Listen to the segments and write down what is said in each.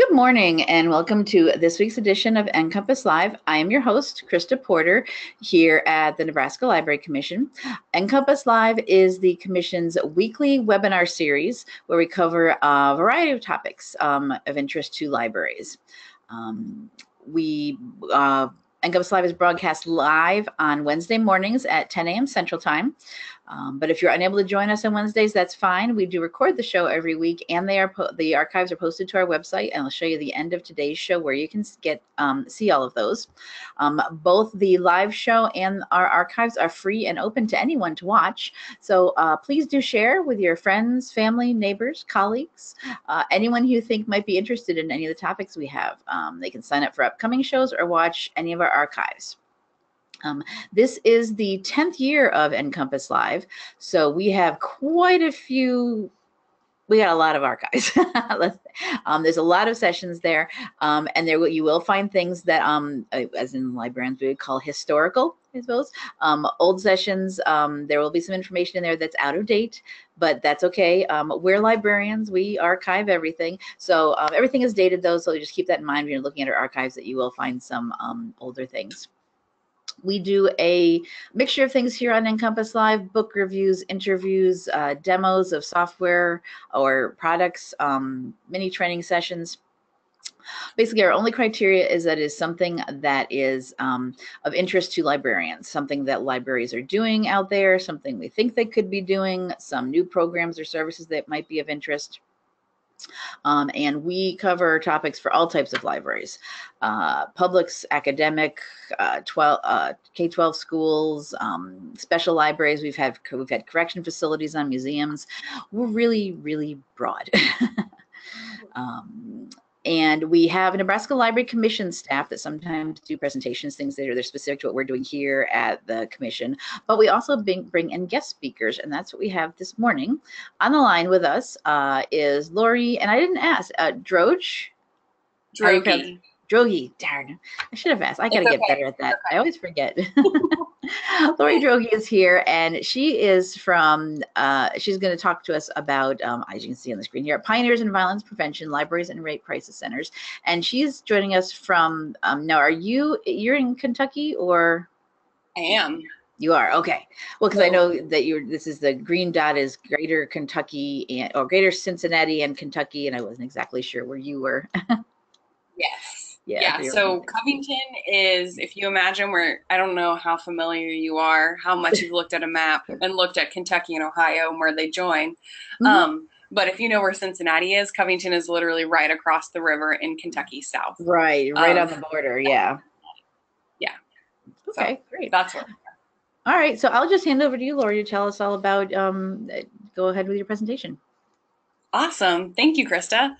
Good morning and welcome to this week's edition of NCompass Live. I am your host, Krista Porter, here at the Nebraska Library Commission. NCompass Live is the Commission's weekly webinar series where we cover a variety of topics um, of interest to libraries. Um, we uh, NCompass Live is broadcast live on Wednesday mornings at 10 a.m. Central Time. Um, but if you're unable to join us on Wednesdays, that's fine. We do record the show every week, and they are the archives are posted to our website. And I'll show you the end of today's show where you can get um, see all of those. Um, both the live show and our archives are free and open to anyone to watch. So uh, please do share with your friends, family, neighbors, colleagues, uh, anyone you think might be interested in any of the topics we have. Um, they can sign up for upcoming shows or watch any of our archives. Um, this is the 10th year of NCompass Live, so we have quite a few we got a lot of archives. um, there's a lot of sessions there, um, and there you will find things that, um, uh, as in librarians we would call historical, I suppose. Um, old sessions. Um, there will be some information in there that's out of date, but that's okay. Um, we're librarians. We archive everything, so everything is dated though. So just keep that in mind when you're looking at our archives that you will find some older things. We do a mixture of things here on NCompass Live, book reviews, interviews, uh, demos of software or products, um, mini training sessions. Basically, our only criteria is that is something that is um, of interest to librarians, something that libraries are doing out there, something we think they could be doing, some new programs or services that might be of interest. Um, and we cover topics for all types of libraries, uh, publics, academic, uh, 12, uh, K-12 schools, um, special libraries. We've had we've had correction facilities on museums. We're really really broad. um, and we have a Nebraska Library Commission staff that sometimes do presentations, things that are they're specific to what we're doing here at the commission. But we also bring, bring in guest speakers, and that's what we have this morning. On the line with us uh, is Lori, and I didn't ask, uh, Droge? Droge. Drogi, darn. I should have asked. I got to get better at that. Okay. I always forget. Lori Droege is here, and she is from, uh, she's going to talk to us about, um, as you can see on the screen here, Pioneers in Violence Prevention, Libraries and Rape Crisis Centers. And she's joining us from, um, now, are you, you're in Kentucky or? I am. You are okay. Well, because I know that you're. This is the green dot is Greater Kentucky and or Greater Cincinnati and Kentucky, and I wasn't exactly sure where you were. yes. Yeah. yeah so Covington is, if you imagine where, I don't know how familiar you are, how much you've looked at a map and looked at Kentucky and Ohio and where they join. Mm-hmm. Um, but if you know where Cincinnati is, Covington is literally right across the river in Kentucky South. Right, right um, on the border. Yeah. Yeah. Okay, so great. That's what. All right, so I'll just hand over to you, Lori, to tell us all about. Um, go ahead with your presentation. Awesome, thank you, Krista.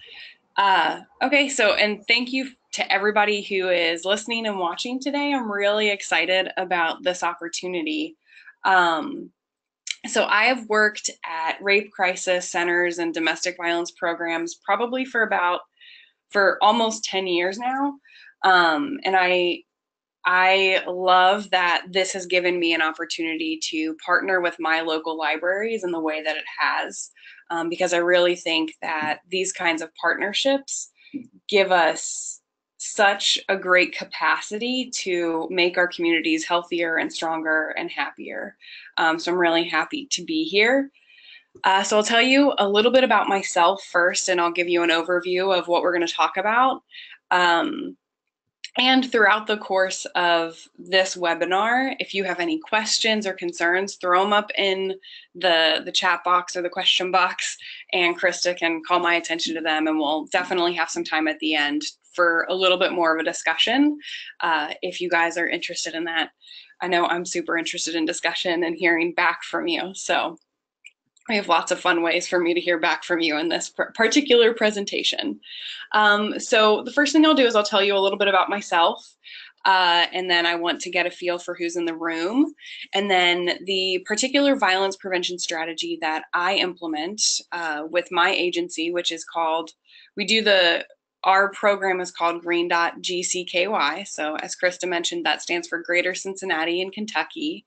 Uh, okay, so and thank you to everybody who is listening and watching today. I'm really excited about this opportunity. Um, so I have worked at rape crisis centers and domestic violence programs probably for about for almost 10 years now. Um, and I I love that this has given me an opportunity to partner with my local libraries in the way that it has, um, because I really think that these kinds of partnerships give us such a great capacity to make our communities healthier and stronger and happier. Um, so I'm really happy to be here. Uh, so I'll tell you a little bit about myself first, and I'll give you an overview of what we're going to talk about. Um, and throughout the course of this webinar, if you have any questions or concerns, throw them up in the, the chat box or the question box, and Krista can call my attention to them, and we'll definitely have some time at the end for a little bit more of a discussion uh, if you guys are interested in that. I know I'm super interested in discussion and hearing back from you. So we have lots of fun ways for me to hear back from you in this particular presentation. Um, so the first thing I'll do is I'll tell you a little bit about myself. Uh, and then I want to get a feel for who's in the room. And then the particular violence prevention strategy that I implement uh, with my agency, which is called, we do the our program is called Green Dot GCKY. So, as Krista mentioned, that stands for Greater Cincinnati in Kentucky.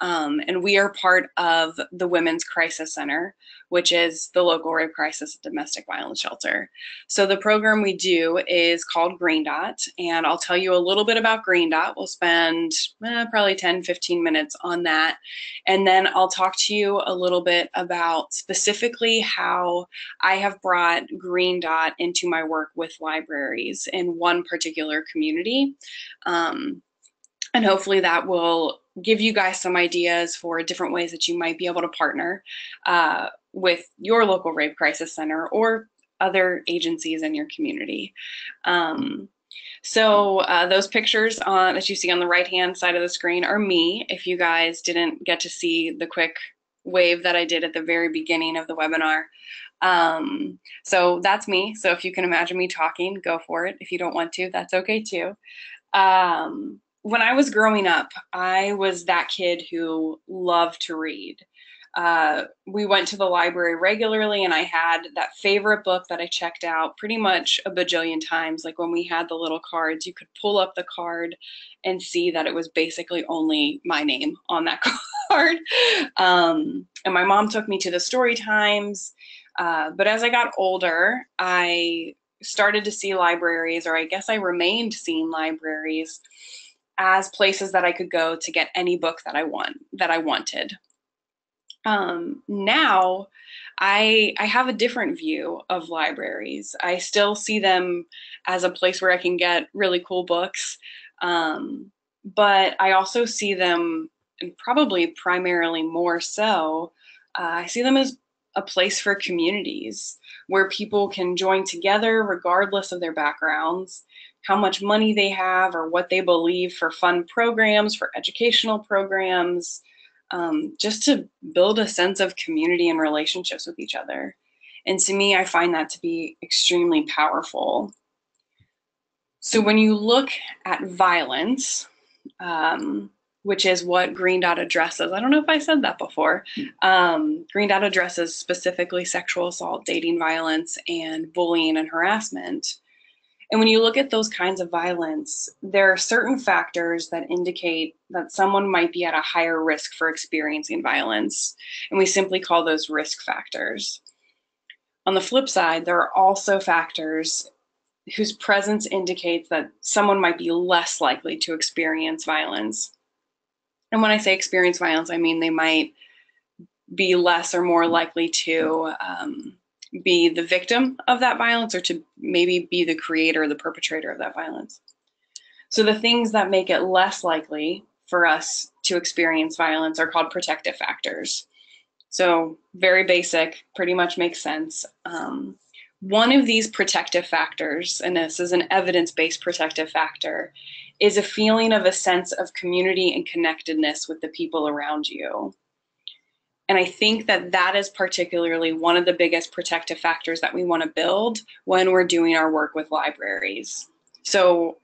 Um, and we are part of the Women's Crisis Center, which is the local rape crisis domestic violence shelter. So, the program we do is called Green Dot. And I'll tell you a little bit about Green Dot. We'll spend eh, probably 10, 15 minutes on that. And then I'll talk to you a little bit about specifically how I have brought Green Dot into my work with libraries in one particular community. Um, and hopefully that will give you guys some ideas for different ways that you might be able to partner uh, with your local rape crisis center or other agencies in your community. Um, so uh, those pictures on, that you see on the right hand side of the screen are me. If you guys didn't get to see the quick wave that I did at the very beginning of the webinar. Um, so that's me. So if you can imagine me talking, go for it. If you don't want to, that's okay too. Um, when I was growing up, I was that kid who loved to read. Uh, we went to the library regularly, and I had that favorite book that I checked out pretty much a bajillion times. Like when we had the little cards, you could pull up the card and see that it was basically only my name on that card. Um, and my mom took me to the story times uh, but as I got older, I started to see libraries, or I guess I remained seeing libraries as places that I could go to get any book that I want that I wanted. Um, now, I I have a different view of libraries. I still see them as a place where I can get really cool books, um, but I also see them, and probably primarily more so, uh, I see them as a place for communities where people can join together regardless of their backgrounds, how much money they have, or what they believe for fun programs, for educational programs, um, just to build a sense of community and relationships with each other. And to me, I find that to be extremely powerful. So when you look at violence, um, which is what Green Dot addresses. I don't know if I said that before. Um, Green Dot addresses specifically sexual assault, dating violence, and bullying and harassment. And when you look at those kinds of violence, there are certain factors that indicate that someone might be at a higher risk for experiencing violence. And we simply call those risk factors. On the flip side, there are also factors whose presence indicates that someone might be less likely to experience violence. And when I say experience violence, I mean they might be less or more likely to um, be the victim of that violence or to maybe be the creator, the perpetrator of that violence. So the things that make it less likely for us to experience violence are called protective factors. So very basic, pretty much makes sense. Um, one of these protective factors, and this is an evidence based protective factor, is a feeling of a sense of community and connectedness with the people around you. And I think that that is particularly one of the biggest protective factors that we want to build when we're doing our work with libraries. So,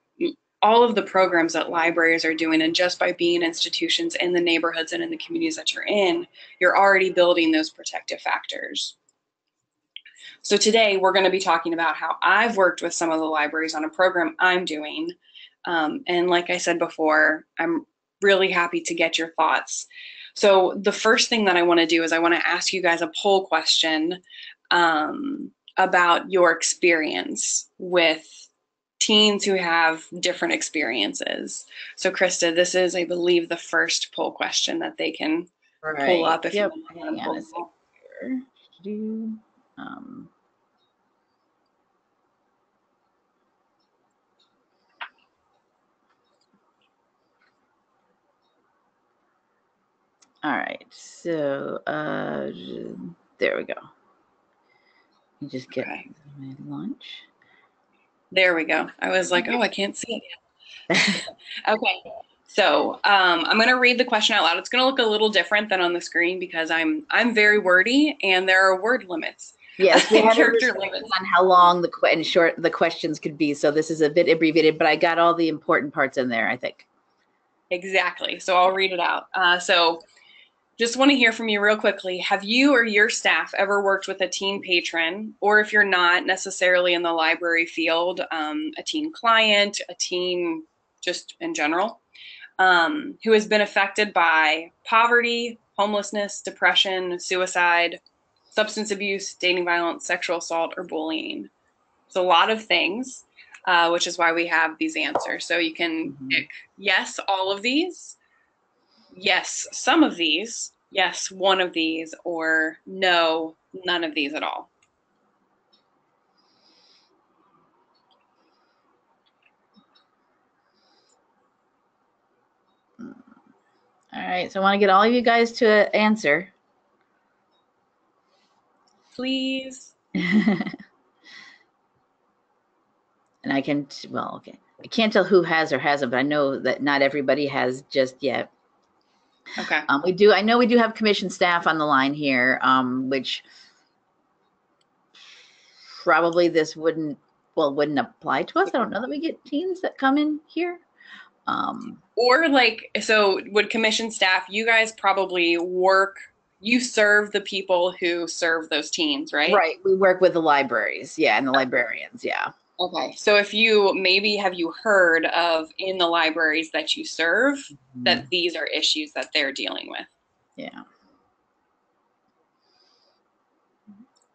all of the programs that libraries are doing, and just by being institutions in the neighborhoods and in the communities that you're in, you're already building those protective factors. So today we're going to be talking about how I've worked with some of the libraries on a program I'm doing. Um, and like I said before, I'm really happy to get your thoughts. So the first thing that I want to do is I want to ask you guys a poll question um, about your experience with teens who have different experiences. So Krista, this is, I believe, the first poll question that they can right. pull up if yep. you want to pull um, all right, so uh, there we go. You just get okay. my lunch. There we go. I was like, oh, I can't see it. okay. So um, I'm going to read the question out loud. It's going to look a little different than on the screen because I'm I'm very wordy and there are word limits. Yes, we had character limits on how long the and short the questions could be. So this is a bit abbreviated, but I got all the important parts in there. I think. Exactly. So I'll read it out. Uh, so just want to hear from you real quickly. Have you or your staff ever worked with a teen patron, or if you're not necessarily in the library field, um, a teen client, a teen just in general, um, who has been affected by poverty, homelessness, depression, suicide, substance abuse, dating violence, sexual assault, or bullying? It's a lot of things, uh, which is why we have these answers. So you can Mhm. pick yes, all of these yes, some of these, yes, one of these, or no, none of these at all. Hmm. All right, so I want to get all of you guys to answer. Please. and I can, well, okay. I can't tell who has or hasn't, but I know that not everybody has just yet. Okay. Um, we do, I know we do have commission staff on the line here, um, which probably this wouldn't, well, wouldn't apply to us. I don't know that we get teens that come in here. Um, Or like, so would commission staff, you guys probably work, you serve the people who serve those teens, right? right. We work with the libraries. Yeah. And the librarians. Yeah. Okay. So if you maybe have you heard of in the libraries that you serve mm-hmm. that these are issues that they're dealing with? yeah.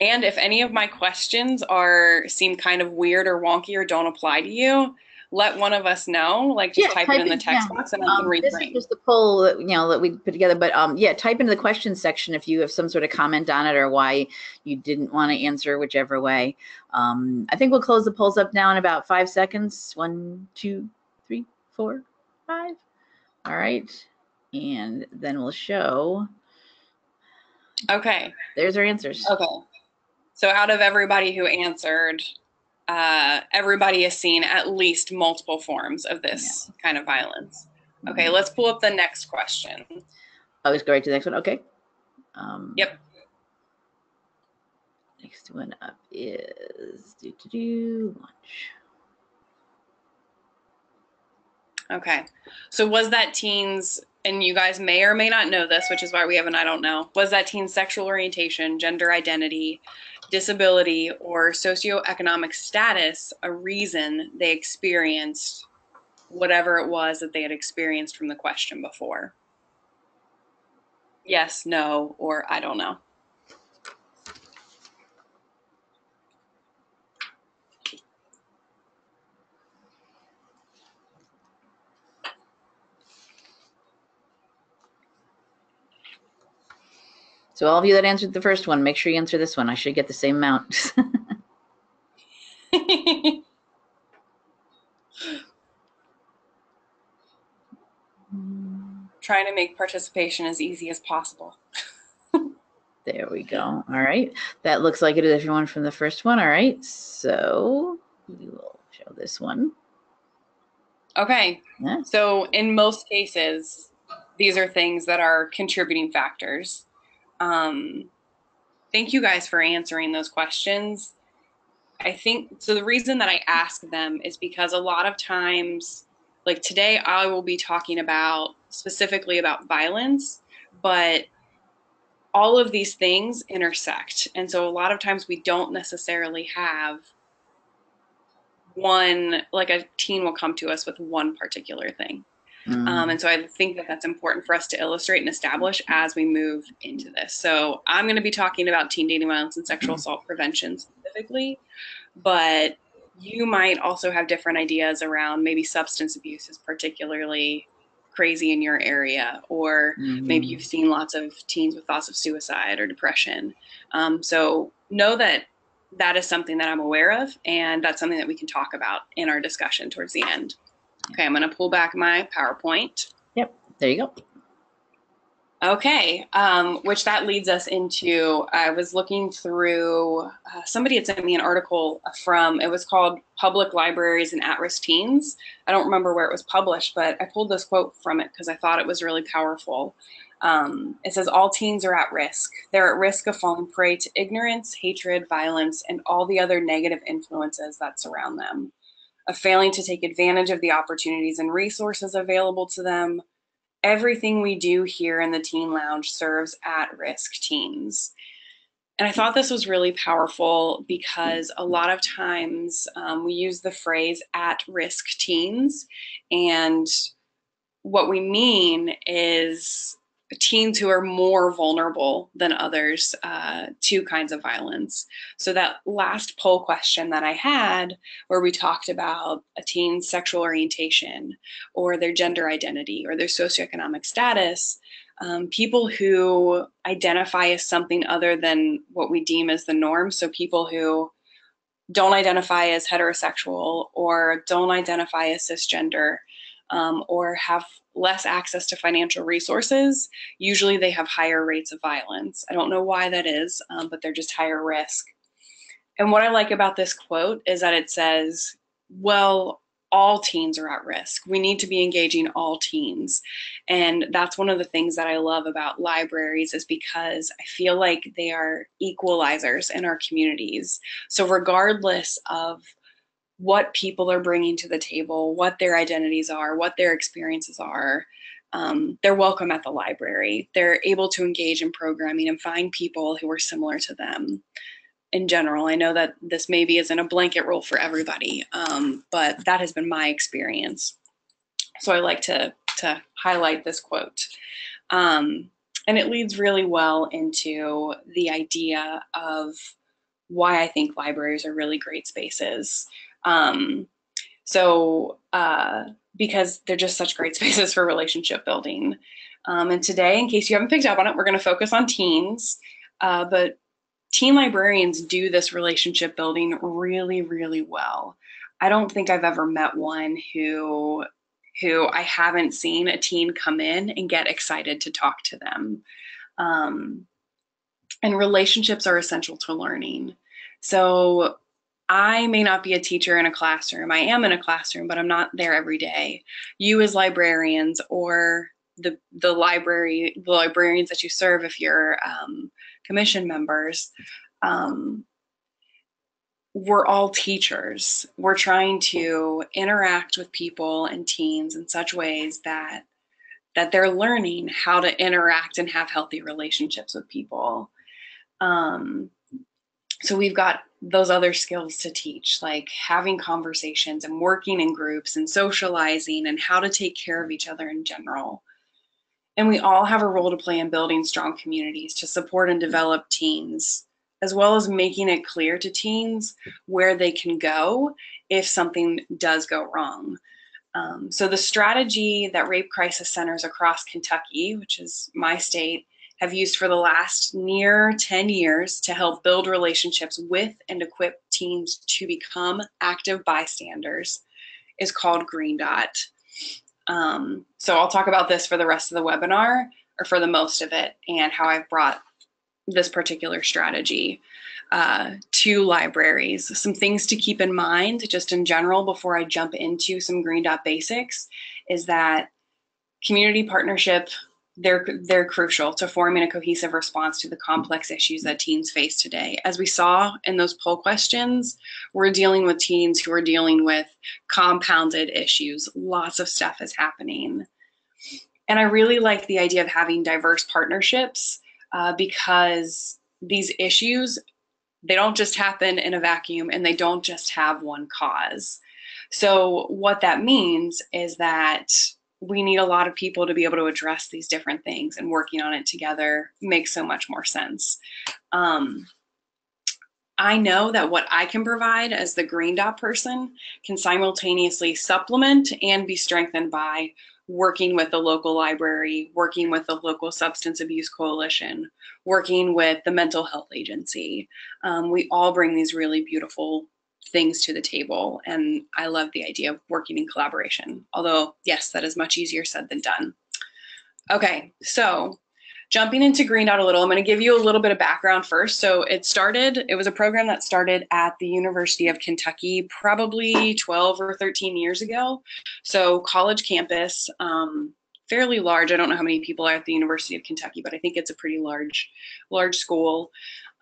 And if any of my questions are seem kind of weird or wonky or don't apply to you, let one of us know. Like just Yeah, type, type it in the text down. box and I can Um, this is just the poll that you know that we put together, but um, yeah, type into the question section if you have some sort of comment on it or why you didn't want to answer, whichever way. Um, I think we'll close the polls up now in about five seconds. One, two, three, four, five. All right, and then we'll show. Okay. There's our answers. Okay. So out of everybody who answered, uh, everybody has seen at least multiple forms of this kind of violence. Okay, let's pull up the next question. Oh, let's go right to the next one. Okay. Um, Yep. Next one up is do to do lunch. Okay. So was that teens, and you guys may or may not know this, which is why we have an I don't know, was that teen's sexual orientation, gender identity, disability, or socioeconomic status a reason they experienced whatever it was that they had experienced from the question before? Yes, no, or I don't know. So all of you that answered the first one, make sure you answer this one. I should get the same amount. Trying to make participation as easy as possible. there we go. All right. That looks like it is everyone from the first one. All right. So we will show this one. Okay, Yeah. So, in most cases, these are things that are contributing factors. Um, thank you guys for answering those questions. I think so. The reason that I ask them is because a lot of times, like today, I will be talking about specifically about violence, but all of these things intersect. And so, a lot of times, we don't necessarily have one, like a teen will come to us with one particular thing. Mm. Um, and so I think that that's important for us to illustrate and establish as we move into this. So I'm going to be talking about teen dating violence and sexual assault prevention specifically, but you might also have different ideas around maybe substance abuse is particularly crazy in your area, or maybe Mhm. you've seen lots of teens with thoughts of suicide or depression. Um, so know that that is something that I'm aware of, and that's something that we can talk about in our discussion towards the end. Okay, I'm going to pull back my PowerPoint. Yep, there you go. Okay, um, which that leads us into I was looking through, uh, somebody had sent me an article from, it was called Public Libraries and At Risk Teens. I don't remember where it was published, but I pulled this quote from it because I thought it was really powerful. Um, it says, All teens are at risk. They're at risk of falling prey to ignorance, hatred, violence, and all the other negative influences that surround them, of failing to take advantage of the opportunities and resources available to them everything we do here in the Teen Lounge serves at risk teens. And I thought this was really powerful because a lot of times um, we use the phrase at risk teens. And what we mean is teens who are more vulnerable than others uh, to kinds of violence. So, that last poll question that I had, where we talked about a teen's sexual orientation or their gender identity or their socioeconomic status, um, people who identify as something other than what we deem as the norm. So, people who don't identify as heterosexual or don't identify as cisgender um, or have less access to financial resources, usually they have higher rates of violence. I don't know why that is, um, but they're just higher risk. And what I like about this quote is that it says, well, all teens are at risk. We need to be engaging all teens. And that's one of the things that I love about libraries is because I feel like they are equalizers in our communities. So regardless of what people are bringing to the table, what their identities are, what their experiences are. Um, they're welcome at the library. They're able to engage in programming and find people who are similar to them. In general, I know that this maybe isn't a blanket rule for everybody, um, but that has been my experience. So I like to to highlight this quote. Um, and it leads really well into the idea of why I think libraries are really great spaces. Um, so, uh, because they're just such great spaces for relationship building. Um, and today, in case you haven't picked up on it, we're going to focus on teens. Uh, but teen librarians do this relationship building really, really well. I don't think I've ever met one who who I haven't seen a teen come in and get excited to talk to them. Um, and relationships are essential to learning. So I may not be a teacher in a classroom. I am in a classroom, but I'm not there every day. You as librarians or the the library the librarians that you serve if you're um, commission members um, we're all teachers we're trying to interact with people and teens in such ways that that they're learning how to interact and have healthy relationships with people um, so we've got those other skills to teach, like having conversations and working in groups and socializing and how to take care of each other in general. And we all have a role to play in building strong communities to support and develop teens, as well as making it clear to teens where they can go if something does go wrong. Um, so, the strategy that rape crisis centers across Kentucky, which is my state, have used for the last near 10 years to help build relationships with and equip teens to become active bystanders is called Green Dot. Um, so I'll talk about this for the rest of the webinar or for the most of it and how I've brought this particular strategy uh, to libraries. Some things to keep in mind just in general before I jump into some Green Dot basics is that community partnership they're they're crucial to forming a cohesive response to the complex issues that teens face today. As we saw in those poll questions, we're dealing with teens who are dealing with compounded issues. Lots of stuff is happening. And I really like the idea of having diverse partnerships uh, because these issues, they don't just happen in a vacuum and they don't just have one cause. So what that means is that we need a lot of people to be able to address these different things and working on it together makes so much more sense. Um, I know that what I can provide as the green dot person can simultaneously supplement and be strengthened by working with the local library, working with the local substance abuse coalition, working with the mental health agency. Um, we all bring these really beautiful things to the table. And I love the idea of working in collaboration. Although, yes, that is much easier said than done. Okay, so jumping into Green Dot a little, I'm going to give you a little bit of background first. So it started, it was a program that started at the University of Kentucky probably 12 or 13 years ago. So college campus, um, fairly large. I don't know how many people are at the University of Kentucky, but I think it's a pretty large, large school.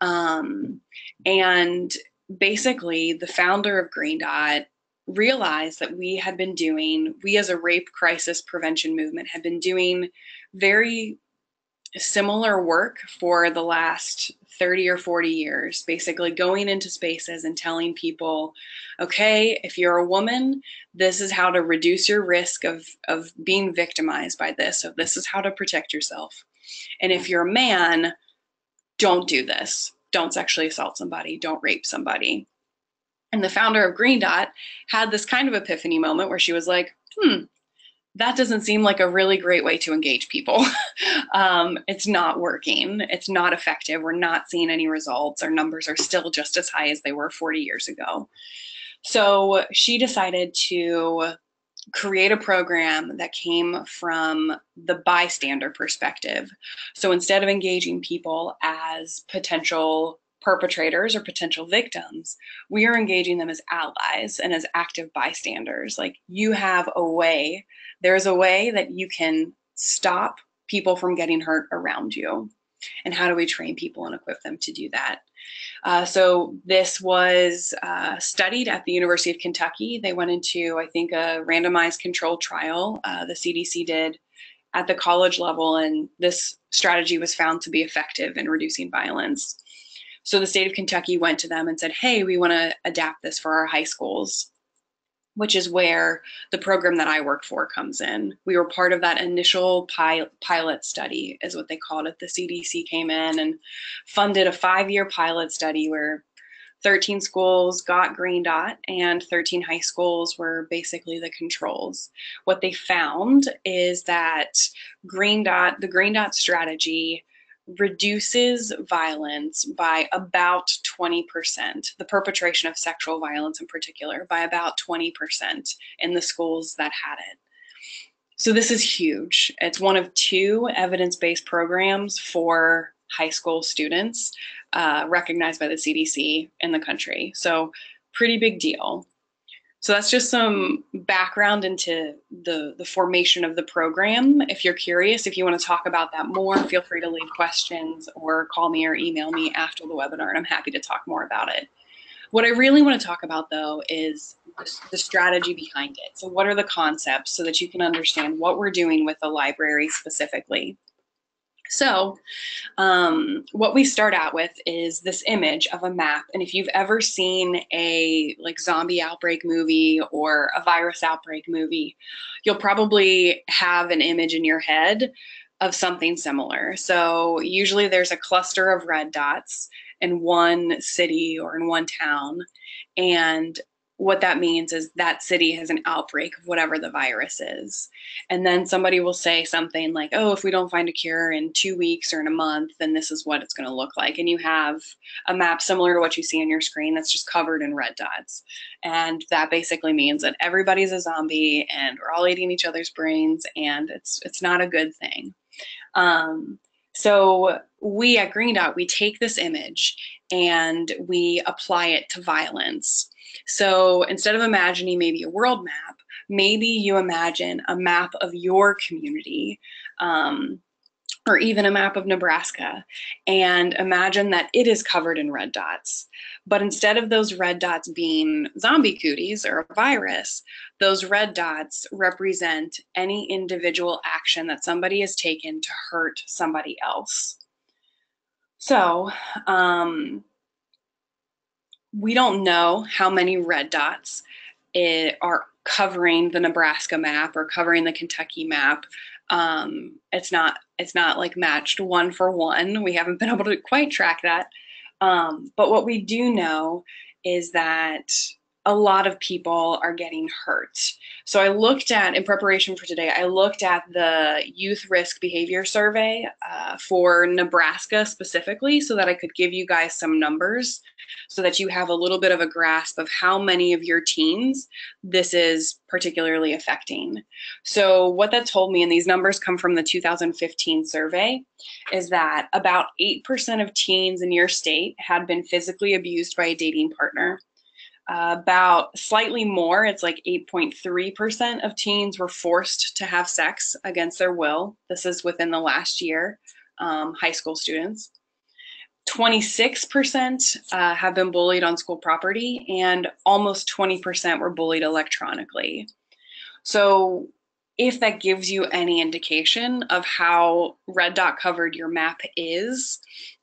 Um, and basically the founder of Green Dot realized that we had been doing, we as a rape crisis prevention movement had been doing very similar work for the last 30 or 40 years, basically going into spaces and telling people, okay, if you're a woman, this is how to reduce your risk of, of being victimized by this. So this is how to protect yourself. And if you're a man, don't do this. Don't sexually assault somebody. Don't rape somebody. And the founder of Green Dot had this kind of epiphany moment where she was like, hmm, that doesn't seem like a really great way to engage people. um, it's not working. It's not effective. We're not seeing any results. Our numbers are still just as high as they were 40 years ago. So she decided to create a program that came from the bystander perspective. So instead of engaging people as potential perpetrators or potential victims, we are engaging them as allies and as active bystanders. Like you have a way, there's a way that you can stop people from getting hurt around you. And how do we train people and equip them to do that? Uh, so this was uh, studied at the University of Kentucky. They went into, I think, a randomized controlled trial. Uh, the CDC did at the college level, and this strategy was found to be effective in reducing violence. So the state of Kentucky went to them and said, hey, we want to adapt this for our high schools, which is where the program that I work for comes in. We were part of that initial pilot study, is what they called it. The CDC came in and funded a five year pilot study where 13 schools got Green Dot and 13 high schools were basically the controls. What they found is that Green Dot, the Green Dot strategy reduces violence by about 20%, the perpetration of sexual violence in particular, by about 20% in the schools that had it. So this is huge. It's one of two evidence-based programs for high school students uh, recognized by the CDC in the country. So pretty big deal. So that's just some background into the, the formation of the program. If you're curious, if you want to talk about that more, feel free to leave questions or call me or email me after the webinar, and I'm happy to talk more about it. What I really want to talk about, though, is the strategy behind it. So what are the concepts so that you can understand what we're doing with the library specifically. So um, what we start out with is this image of a map. And if you've ever seen a like zombie outbreak movie or a virus outbreak movie, you'll probably have an image in your head of something similar. So usually there's a cluster of red dots in one city or in one town. And what that means is that city has an outbreak of whatever the virus is. And then somebody will say something like, oh, if we don't find a cure in two weeks or in a month, then this is what it's going to look like. And you have a map similar to what you see on your screen that's just covered in red dots. And that basically means that everybody's a zombie and we're all eating each other's brains and it's it's not a good thing. Um, so we at Green Dot, we take this image and we apply it to violence. So instead of imagining maybe a world map, maybe you imagine a map of your community. Um, or even a map of Nebraska and imagine that it is covered in red dots. But instead of those red dots being zombie cooties or a virus, those red dots represent any individual action that somebody has taken to hurt somebody else. So, um, we don't know how many red dots it, are covering the Nebraska map or covering the Kentucky map. Um, it's not it's not like matched one for one. We haven't been able to quite track that. Um, but what we do know is that a lot of people are getting hurt. So I looked at, in preparation for today, I looked at the youth risk behavior survey uh, for Nebraska specifically so that I could give you guys some numbers so that you have a little bit of a grasp of how many of your teens this is particularly affecting. So what that told me, and these numbers come from the 2015 survey, is that about 8% of teens in your state had been physically abused by a dating partner uh, about slightly more, it's like 8.3% of teens were forced to have sex against their will. This is within the last year, um, high school students. 26% uh, have been bullied on school property, and almost 20% were bullied electronically. So, if that gives you any indication of how red dot covered your map is,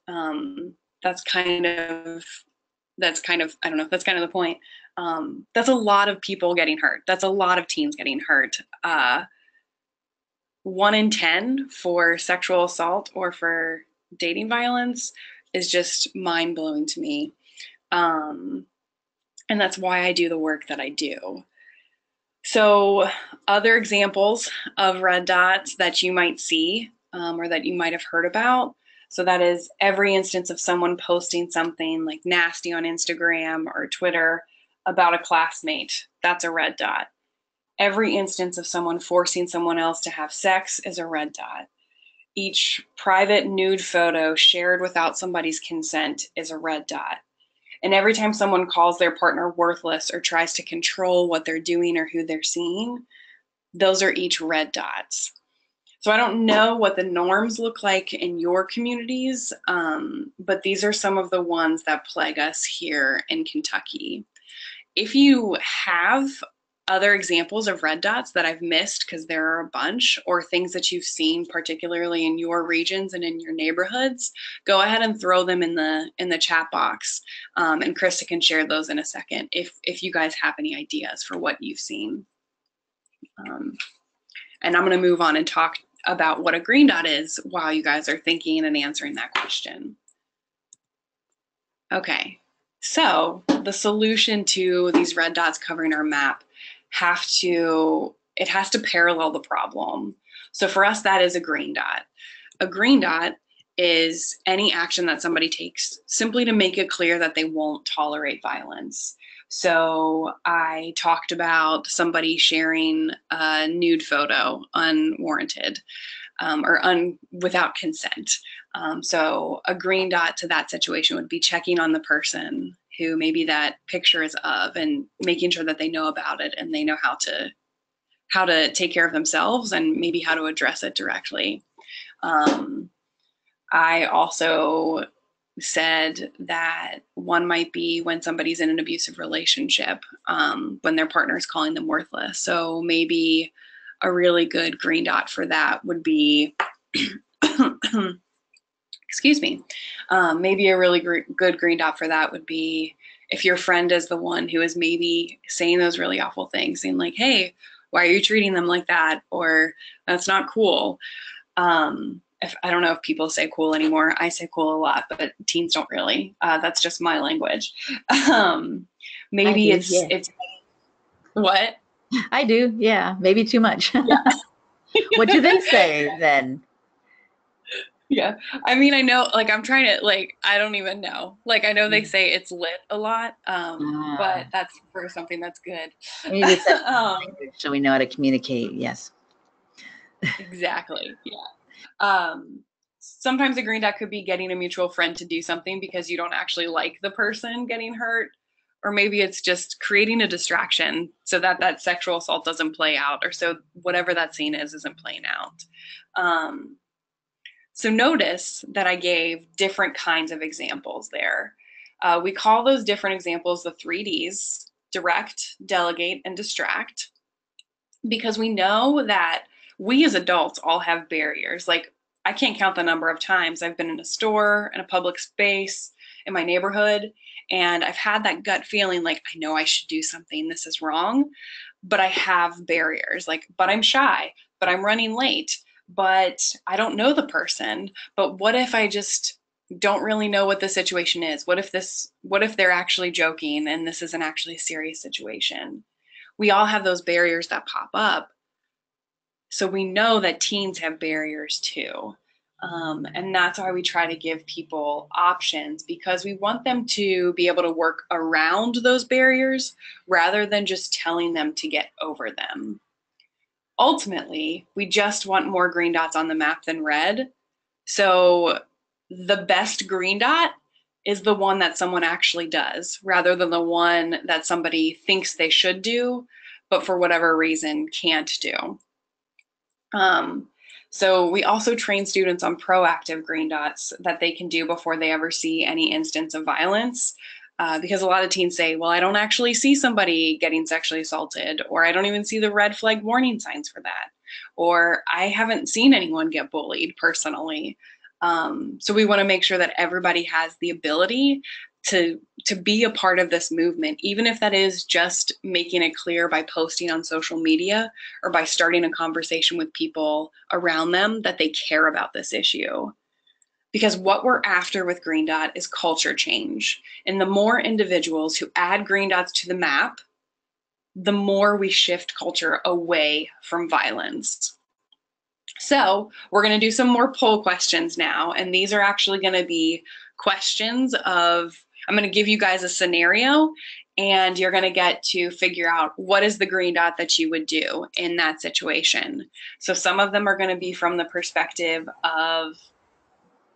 um, that's kind of that's kind of I don't know that's kind of the point. Um, that's a lot of people getting hurt. That's a lot of teens getting hurt. Uh, one in ten for sexual assault or for dating violence is just mind blowing to me. Um, and that's why I do the work that I do. So, other examples of red dots that you might see um, or that you might have heard about. So, that is every instance of someone posting something like nasty on Instagram or Twitter about a classmate. That's a red dot. Every instance of someone forcing someone else to have sex is a red dot each private nude photo shared without somebody's consent is a red dot. And every time someone calls their partner worthless or tries to control what they're doing or who they're seeing, those are each red dots. So I don't know what the norms look like in your communities, um, but these are some of the ones that plague us here in Kentucky. If you have other examples of red dots that I've missed because there are a bunch, or things that you've seen particularly in your regions and in your neighborhoods, go ahead and throw them in the in the chat box, um, and Krista can share those in a second if if you guys have any ideas for what you've seen. Um, and I'm going to move on and talk about what a green dot is while you guys are thinking and answering that question. Okay, so the solution to these red dots covering our map have to it has to parallel the problem. So for us, that is a green dot. A green dot is any action that somebody takes simply to make it clear that they won't tolerate violence. So I talked about somebody sharing a nude photo unwarranted um, or un, without consent. Um, so a green dot to that situation would be checking on the person who maybe that picture is of and making sure that they know about it and they know how to how to take care of themselves and maybe how to address it directly. Um, I also said that one might be when somebody's in an abusive relationship, um, when their partner is calling them worthless. So maybe a really good green dot for that would be excuse me. Um, maybe a really gr- good green dot for that would be if your friend is the one who is maybe saying those really awful things, saying like, "Hey, why are you treating them like that?" or "That's not cool." Um, if I don't know if people say cool anymore, I say cool a lot, but teens don't really. Uh, that's just my language. Um, maybe do, it's yeah. it's what I do. Yeah, maybe too much. Yeah. what do they say then? yeah i mean i know like i'm trying to like i don't even know like i know they mm. say it's lit a lot um but ah. that's for something that's good um, so we know how to communicate yes exactly yeah um sometimes a green dot could be getting a mutual friend to do something because you don't actually like the person getting hurt or maybe it's just creating a distraction so that that sexual assault doesn't play out or so whatever that scene is isn't playing out um so notice that I gave different kinds of examples there. Uh, we call those different examples the three Ds direct, delegate, and distract because we know that we as adults all have barriers. Like, I can't count the number of times I've been in a store, in a public space, in my neighborhood, and I've had that gut feeling like, I know I should do something, this is wrong, but I have barriers. Like, but I'm shy, but I'm running late, but I don't know the person. But what if I just don't really know what the situation is? What if this what if they're actually joking and this isn't actually a serious situation? We all have those barriers that pop up. So we know that teens have barriers too. Um, and that's why we try to give people options because we want them to be able to work around those barriers rather than just telling them to get over them ultimately, we just want more green dots on the map than red. So the best green dot is the one that someone actually does rather than the one that somebody thinks they should do, but for whatever reason can't do. Um, So we also train students on proactive green dots that they can do before they ever see any instance of violence. Uh, because a lot of teens say, well, I don't actually see somebody getting sexually assaulted, or I don't even see the red flag warning signs for that, or I haven't seen anyone get bullied personally. Um, so we want to make sure that everybody has the ability to to be a part of this movement even if that is just making it clear by posting on social media or by starting a conversation with people around them that they care about this issue. Because what we're after with green dot is culture change. And the more individuals who add green dots to the map the more we shift culture away from violence. So we're going to do some more poll questions now and these are actually going to be questions of I'm going to give you guys a scenario and you're going to get to figure out what is the green dot that you would do in that situation. So some of them are going to be from the perspective of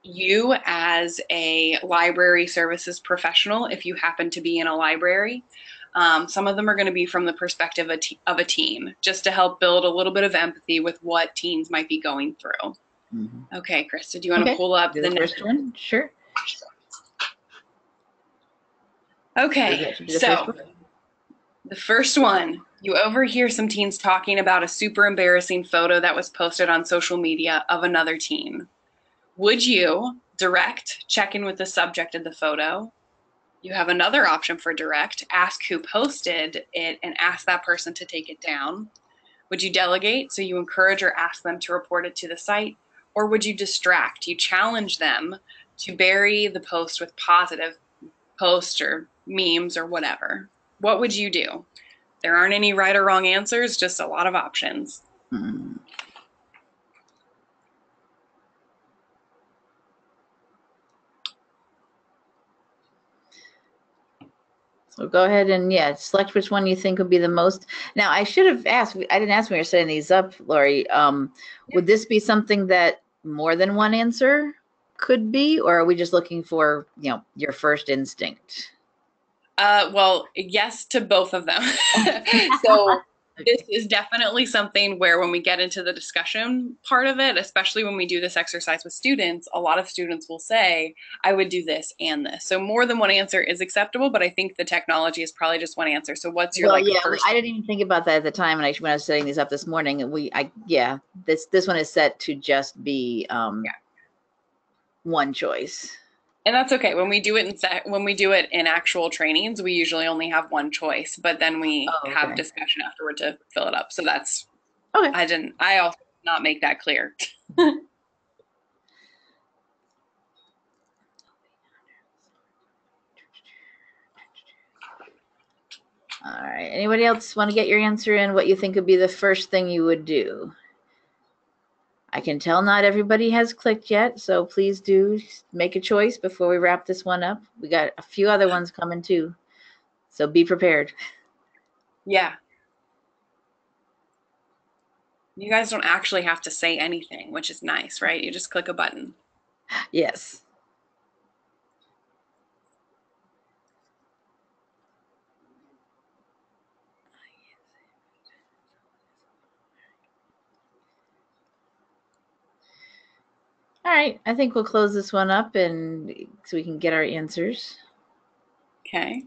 you as a library services professional, if you happen to be in a library. Um, some of them are going to be from the perspective of, of a teen, just to help build a little bit of empathy with what teens might be going through. Mm-hmm. Okay, Krista, do you want okay. to pull up the, the next one? Sure. Okay, so the first one, you overhear some teens talking about a super embarrassing photo that was posted on social media of another teen. Would you direct, check in with the subject of the photo? You have another option for direct, ask who posted it and ask that person to take it down. Would you delegate, so you encourage or ask them to report it to the site? Or would you distract? You challenge them to bury the post with positive posts or memes or whatever. What would you do? There aren't any right or wrong answers, just a lot of options. Hmm. So go ahead and yeah, select which one you think would be the most. Now I should have asked. I didn't ask when you were setting these up, Lori. Um. Would this be something that more than one answer could be, or are we just looking for you know your first instinct? Uh, well, yes to both of them. so this is definitely something where when we get into the discussion part of it, especially when we do this exercise with students, a lot of students will say, I would do this and this. So more than one answer is acceptable, but I think the technology is probably just one answer. So what's your well, like yeah, first? I didn't even think about that at the time when I when I was setting these up this morning. We I yeah, this this one is set to just be um yeah. One choice and that's okay when we do it in se- when we do it in actual trainings we usually only have one choice but then we oh, okay. have discussion afterward to fill it up so that's okay i didn't i also did not make that clear All right. Anybody else want to get your answer in? What you think would be the first thing you would do? I can tell not everybody has clicked yet, so please do make a choice before we wrap this one up. We got a few other ones coming too, so be prepared. Yeah. You guys don't actually have to say anything, which is nice, right? You just click a button. Yes. All right, I think we'll close this one up and so we can get our answers. Okay.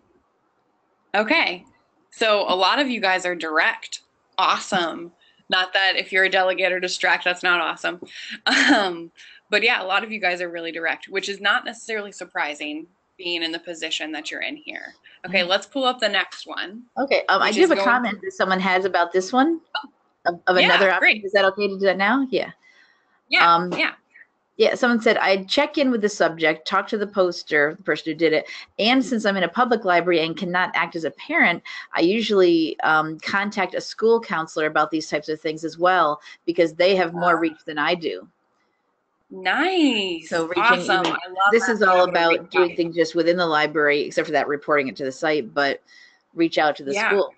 Okay. So a lot of you guys are direct. Awesome. Not that if you're a delegate or distract, that's not awesome. Um, but yeah, a lot of you guys are really direct, which is not necessarily surprising being in the position that you're in here. Okay, mm-hmm. let's pull up the next one. Okay, um, I do have a comment that someone has about this one oh. of, of yeah, another. Great. Is that okay to do that now? Yeah. Yeah. Um, yeah. Yeah, someone said I'd check in with the subject, talk to the poster, the person who did it, and since I'm in a public library and cannot act as a parent, I usually um, contact a school counselor about these types of things as well because they have more reach than I do. Nice. So reaching, awesome. Even, this is all about doing things just within the library, except for that reporting it to the site, but reach out to the yeah. school.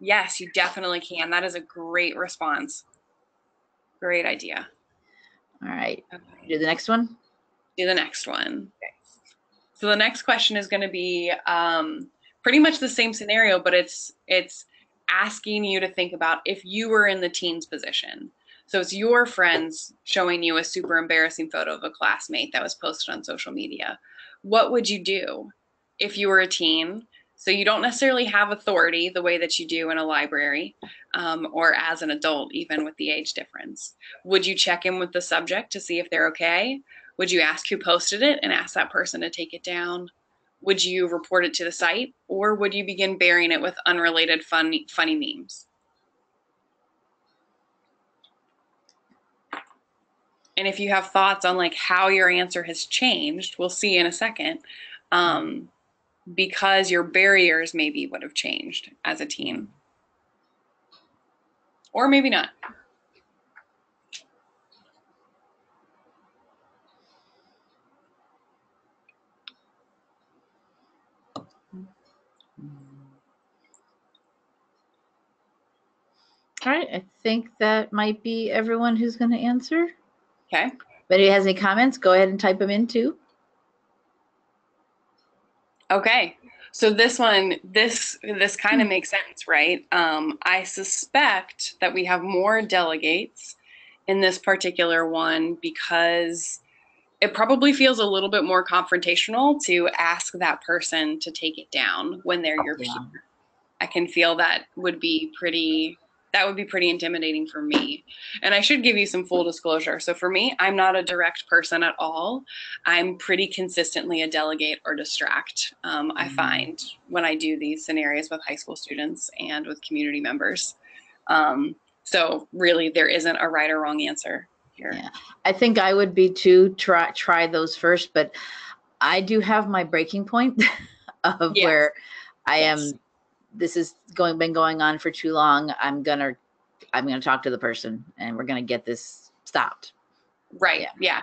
Yes, you definitely can. That is a great response. Great idea. All right. Okay. Do the next one. Do the next one. Okay. So the next question is going to be um, pretty much the same scenario, but it's it's asking you to think about if you were in the teen's position. So it's your friends showing you a super embarrassing photo of a classmate that was posted on social media. What would you do if you were a teen? So you don't necessarily have authority the way that you do in a library um, or as an adult, even with the age difference. Would you check in with the subject to see if they're okay? Would you ask who posted it and ask that person to take it down? Would you report it to the site or would you begin burying it with unrelated funny, funny memes? And if you have thoughts on like how your answer has changed, we'll see in a second, um, because your barriers maybe would have changed as a teen. Or maybe not. All right, I think that might be everyone who's going to answer. Okay. If anybody has any comments, go ahead and type them in too. Okay. So this one, this this kind of makes sense, right? Um, I suspect that we have more delegates in this particular one because it probably feels a little bit more confrontational to ask that person to take it down when they're your Yeah. peer. I can feel that would be pretty that would be pretty intimidating for me. And I should give you some full disclosure. So for me, I'm not a direct person at all. I'm pretty consistently a delegate or distract. Um, I Mhm. find when I do these scenarios with high school students and with community members. Um, so really, there isn't a right or wrong answer here. Yeah. I think I would be too try try those first, but I do have my breaking point of Yes. where I Yes. am this is going been going on for too long. I'm gonna I'm gonna talk to the person and we're gonna get this stopped. Right. Yeah. Yeah.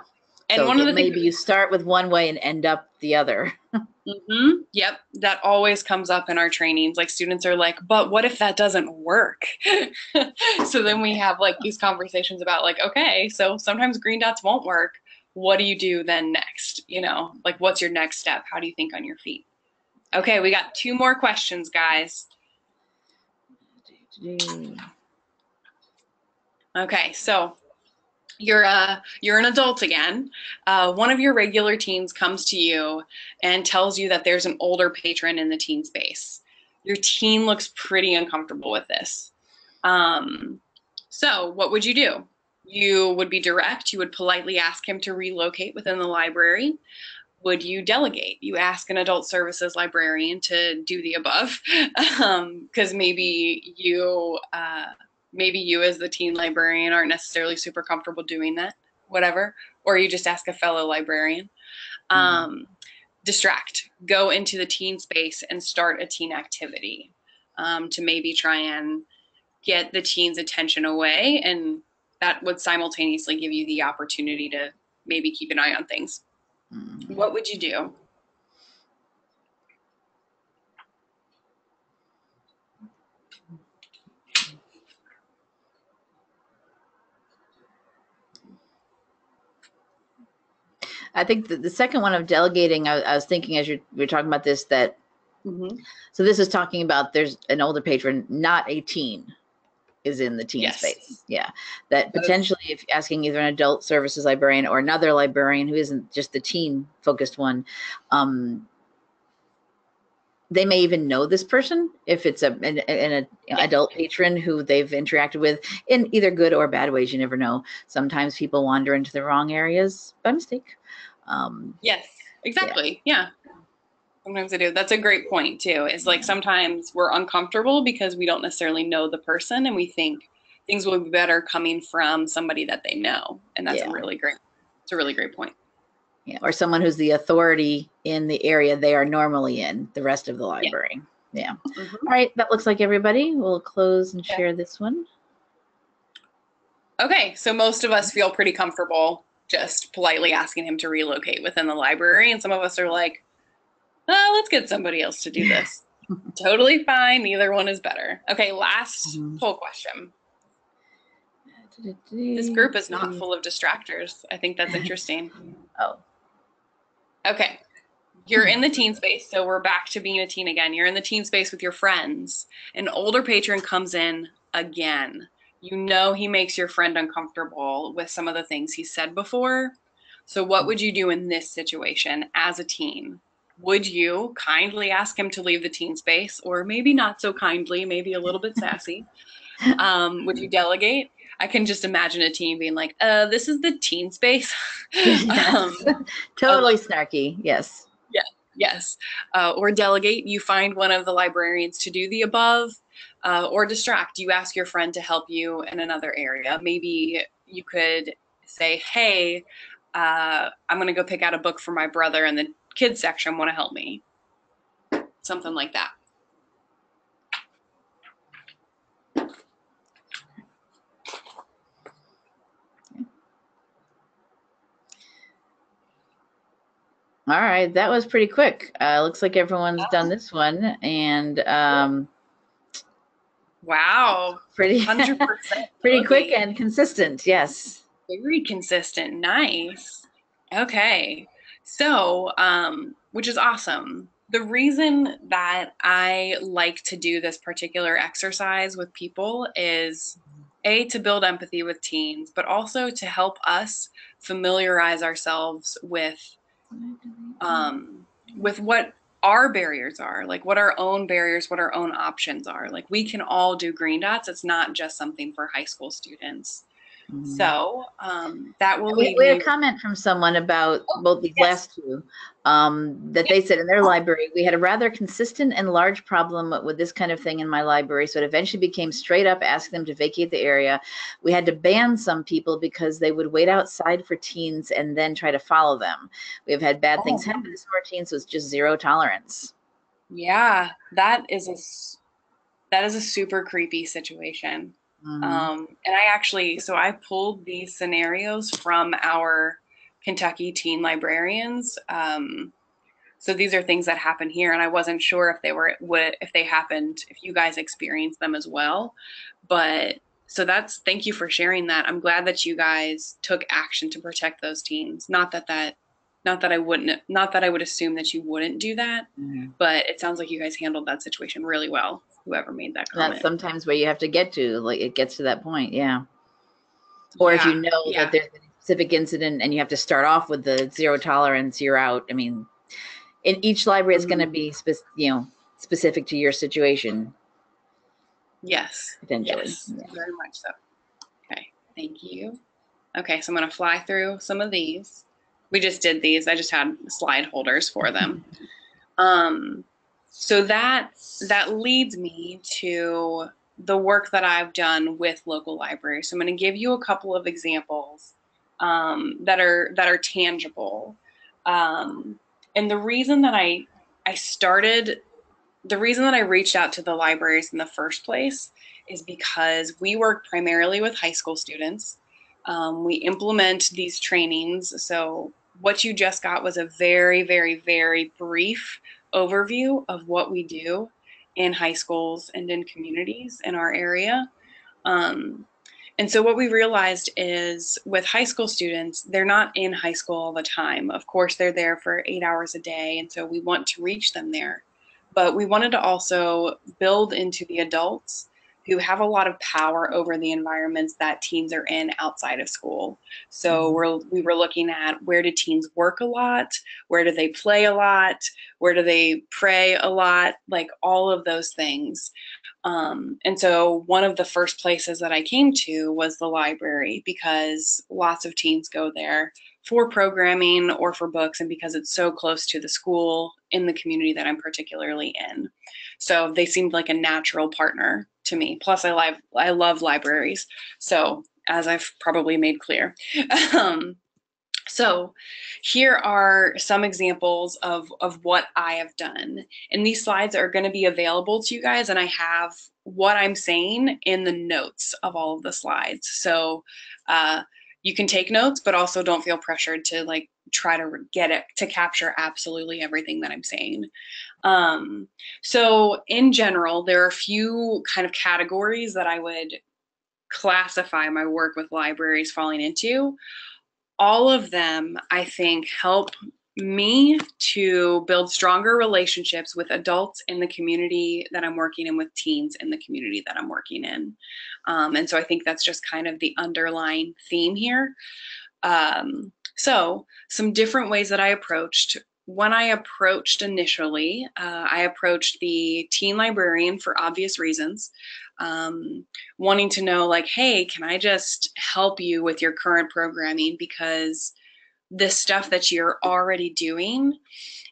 And so one of the maybe things, you start with one way and end up the other. hmm Yep, that always comes up in our trainings. Like students are like, "But what if that doesn't work?" so then we have like these conversations about like, okay, so sometimes green dots won't work. What do you do then next? You know, like what's your next step? How do you think on your feet? Okay, we got two more questions, guys. Okay, so you're uh you're an adult again. Uh, one of your regular teens comes to you and tells you that there's an older patron in the teen space. Your teen looks pretty uncomfortable with this. Um, so what would you do? You would be direct. You would politely ask him to relocate within the library. Would you delegate? You ask an adult services librarian to do the above, because maybe you uh, maybe you as the teen librarian aren't necessarily super comfortable doing that whatever or you just ask a fellow librarian um, distract go into the teen space and start a teen activity um, to maybe try and get the teens attention away and that would simultaneously give you the opportunity to maybe keep an eye on things Mm. What would you do? I think the, the second one of delegating, I, I was thinking as you're, are talking about this, that mm-hmm. so this is talking about there's an older patron, not a teen, is in the teen Yes. space. Yeah, that potentially, if asking either an adult services librarian or another librarian who isn't just the teen focused one, um, they may even know this person if it's a an, an, Yeah. adult patron who they've interacted with in either good or bad ways. You never know. Sometimes people wander into the wrong areas by mistake. Um, Yes, exactly. Yeah. Sometimes I do. That's a great point too. Is like sometimes we're uncomfortable because we don't necessarily know the person and we think things will be better coming from somebody that they know. And that's Yeah. a really great it's a really great point. yeah, or someone who's the authority in the area they are normally in, the rest of the library. Yeah. Mhm. All right, that looks like everybody. We'll close and Yeah. share this one. Okay, so most of us feel pretty comfortable just politely asking him to relocate within the library and some of us are like, "Oh, let's get somebody else to do this." totally fine. Neither one is better. Okay, last Mhm. poll question. This group is not full of distractors. I think that's interesting. Oh, Okay. You're in the teen space, so we're back to being a teen again. You're in the teen space with your friends. An older patron comes in again. You know he makes your friend uncomfortable with some of the things he said before. So, what would you do in this situation as a teen? Would you kindly ask him to leave the teen space, or maybe not so kindly, maybe a little bit sassy? Um, would you delegate? I can just imagine a teen being like, uh, this is the teen space. um, totally snarky. Yes. Yeah. Yes. Uh, or delegate. You find one of the librarians to do the above, uh, or distract. You ask your friend to help you in another area. Maybe you could say, hey, uh, I'm going to go pick out a book for my brother and the kids section. Want to help me? Something like that. All right, that was pretty quick. Uh, looks like everyone's done this one, and um, wow, pretty, pretty quick and consistent. Yes, very consistent. Nice. Okay, so um, which is awesome. The reason that I like to do this particular exercise with people is a to build empathy with teens, but also to help us familiarize ourselves with um, with what our barriers are, like what our own barriers, what our own options are. Like we can all do green dots. It's not just something for high school students. Mm-hmm. So um, that will. We, we had a comment from someone about oh, both these yes. last two um, that they said in their library we had a rather consistent and large problem with this kind of thing in my library. So it eventually became straight up asking them to vacate the area. We had to ban some people because they would wait outside for teens and then try to follow them. We have had bad oh. things happen to some of our teens, so it's just zero tolerance. Yeah, that is a that is a super creepy situation. Mm-hmm. Um, and I actually, so I pulled these scenarios from our Kentucky teen librarians. Um, so these are things that happen here, and I wasn't sure if they were what if they happened, if you guys experienced them as well. But so that's thank you for sharing that. I'm glad that you guys took action to protect those teens. Not that that not that I wouldn't not that I would assume that you wouldn't do that, mm-hmm. but it sounds like you guys handled that situation really well whoever made that comment. That's sometimes where you have to get to, like it gets to that point, yeah. Or yeah, if you know yeah. that there's a specific incident and you have to start off with the zero tolerance, you're out. I mean, in each library, it's mm-hmm. going to be, spe- you know, specific to your situation. Yes. Potentially. Yes, yeah. very much so. Okay, thank you. Okay, so I'm going to fly through some of these. We just did these. I just had slide holders for them. um, so that that leads me to the work that I've done with local libraries. So I'm going to give you a couple of examples um, that are that are tangible. Um, and the reason that I I started, the reason that I reached out to the libraries in the first place is because we work primarily with high school students. Um, we implement these trainings. So what you just got was a very, very, very brief overview of what we do in high schools and in communities in our area. Um, and so, what we realized is with high school students, they're not in high school all the time. Of course, they're there for eight hours a day. And so, we want to reach them there. But we wanted to also build into the adults who have a lot of power over the environments that teens are in outside of school. So mm-hmm. we're we were looking at where do teens work a lot, where do they play a lot, where do they pray a lot, like all of those things. Um, and so one of the first places that I came to was the library because lots of teens go there for programming or for books and because it's so close to the school in the community that I'm particularly in. So they seemed like a natural partner to me. Plus I love I love libraries. So as I've probably made clear. um, so here are some examples of, of what I have done. And these slides are going to be available to you guys. And I have what I'm saying in the notes of all of the slides. So uh, you can take notes, but also don't feel pressured to like try to get it to capture absolutely everything that I'm saying. Um, so in general, there are a few kind of categories that I would classify my work with libraries falling into. All of them, I think, help me to build stronger relationships with adults in the community that I'm working in, with teens in the community that I'm working in. Um, and so I think that's just kind of the underlying theme here. Um, so, some different ways that I approached. When I approached initially, uh, I approached the teen librarian for obvious reasons, um, wanting to know, like, hey, can I just help you with your current programming? Because this stuff that you're already doing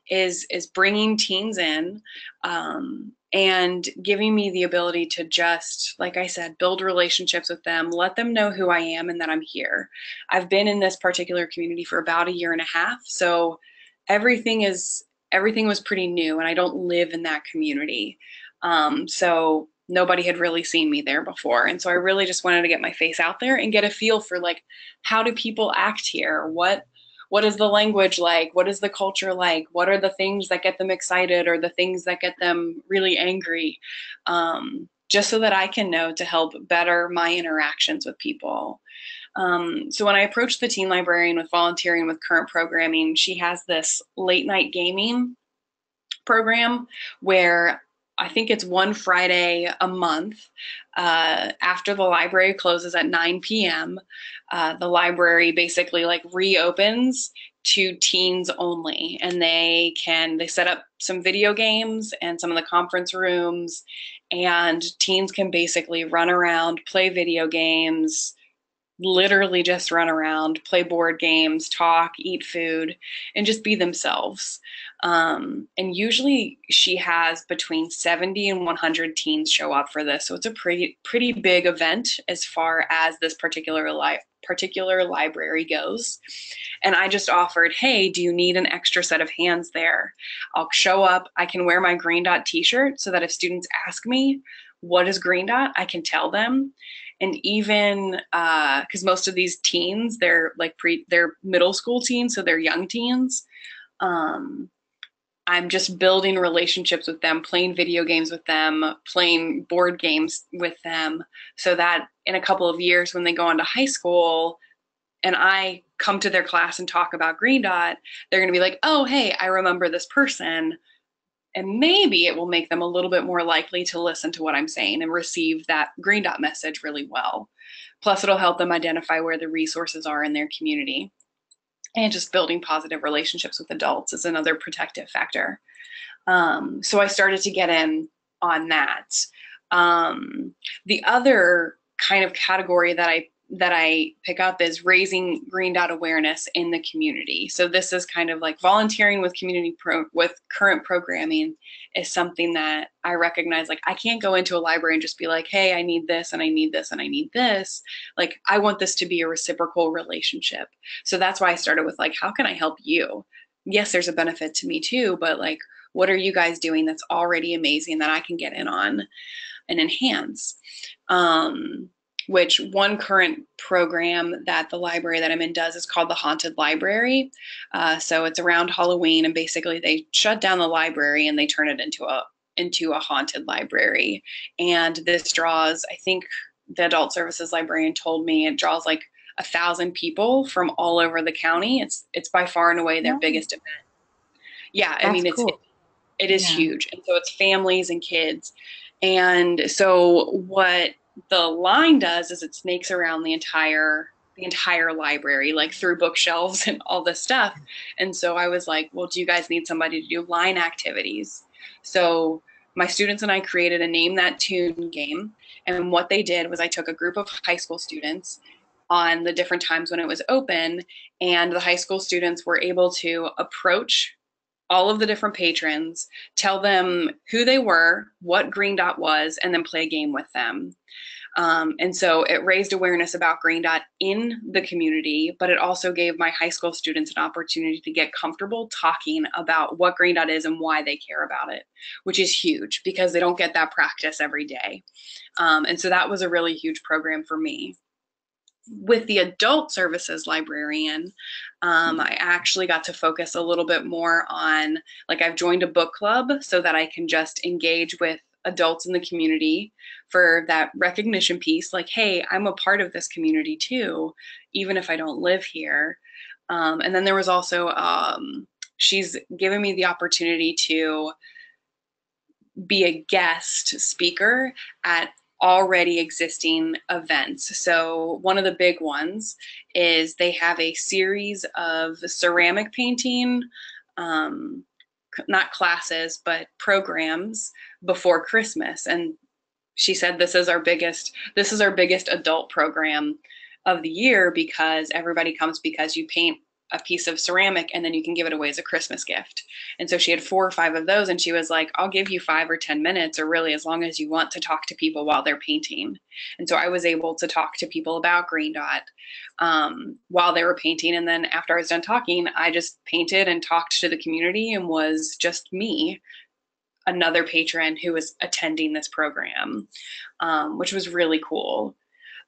is is bringing teens in um, and giving me the ability to just like i said build relationships with them let them know who i am and that i'm here. I've been in this particular community for about a year and a half so everything is everything was pretty new and i don't live in that community. Um, so nobody had really seen me there before and so i really just wanted to get my face out there and get a feel for like how do people act here? What what is the language like? What is the culture like? What are the things that get them excited or the things that get them really angry? Um, just so that i can know to help better my interactions with people. Um, so when i approached the teen librarian with volunteering with current programming she has this late night gaming program where I think it's one Friday a month uh, after the library closes at 9 p.m. Uh, the library basically like reopens to teens only, and they can they set up some video games and some of the conference rooms, and teens can basically run around, play video games, literally just run around, play board games, talk, eat food, and just be themselves. Um, and usually she has between 70 and 100 teens show up for this. So it's a pretty pretty big event as far as this particular particular library goes. And I just offered, hey, do you need an extra set of hands there? I'll show up. I can wear my green dot t-shirt so that if students ask me, what is green dot, I can tell them and even because uh, most of these teens they're like pre they're middle school teens so they're young teens. Um, i'm just building relationships with them playing video games with them playing board games with them so that in a couple of years when they go on to high school and i come to their class and talk about green dot they're going to be like oh hey i remember this person and maybe it will make them a little bit more likely to listen to what I'm saying and receive that green dot message really well. Plus, it'll help them identify where the resources are in their community. And just building positive relationships with adults is another protective factor. Um, so I started to get in on that. Um, the other kind of category that I that I pick up is raising green dot awareness in the community. So this is kind of like volunteering with community pro with current programming is something that I recognize like I can't go into a library and just be like, "Hey, I need this and I need this and I need this." Like I want this to be a reciprocal relationship. So that's why I started with like, "How can I help you?" Yes, there's a benefit to me too, but like what are you guys doing that's already amazing that I can get in on and enhance? Um which one current program that the library that I'm in does is called the Haunted Library. Uh, so it's around Halloween, and basically they shut down the library and they turn it into a into a haunted library. And this draws, I think, the adult services librarian told me it draws like a thousand people from all over the county. It's it's by far and away their biggest event. Yeah, That's I mean it's cool. it, it is yeah. huge, and so it's families and kids. And so what the line does is it snakes around the entire the entire library like through bookshelves and all this stuff. And so i was like well do you guys need somebody to do line activities? So my students and i created a name that tune game and what they did was i took a group of high school students on the different times when it was open and the high school students were able to approach all of the different patrons, tell them who they were, what Green Dot was, and then play a game with them. Um, and so it raised awareness about Green Dot in the community, but it also gave my high school students an opportunity to get comfortable talking about what Green Dot is and why they care about it, which is huge because they don't get that practice every day. Um, and so that was a really huge program for me with the adult services librarian, um, I actually got to focus a little bit more on, like, I've joined a book club so that I can just engage with adults in the community for that recognition piece like hey i'm a part of this community too even if i don't live here. Um, and then there was also um, she's given me the opportunity to be a guest speaker at already existing events. So, one of the big ones is they have a series of ceramic painting, um, not classes, but programs before Christmas. And she said this is our biggest this is our biggest adult program of the year because everybody comes because you paint a piece of ceramic and then you can give it away as a Christmas gift. And so she had four or five of those and she was like, I'll give you five or 10 minutes or really as long as you want to talk to people while they're painting. And so I was able to talk to people about Green Dot um, while they were painting. And then after I was done talking, I just painted and talked to the community and was just me another patron who was attending this program, um, which was really cool.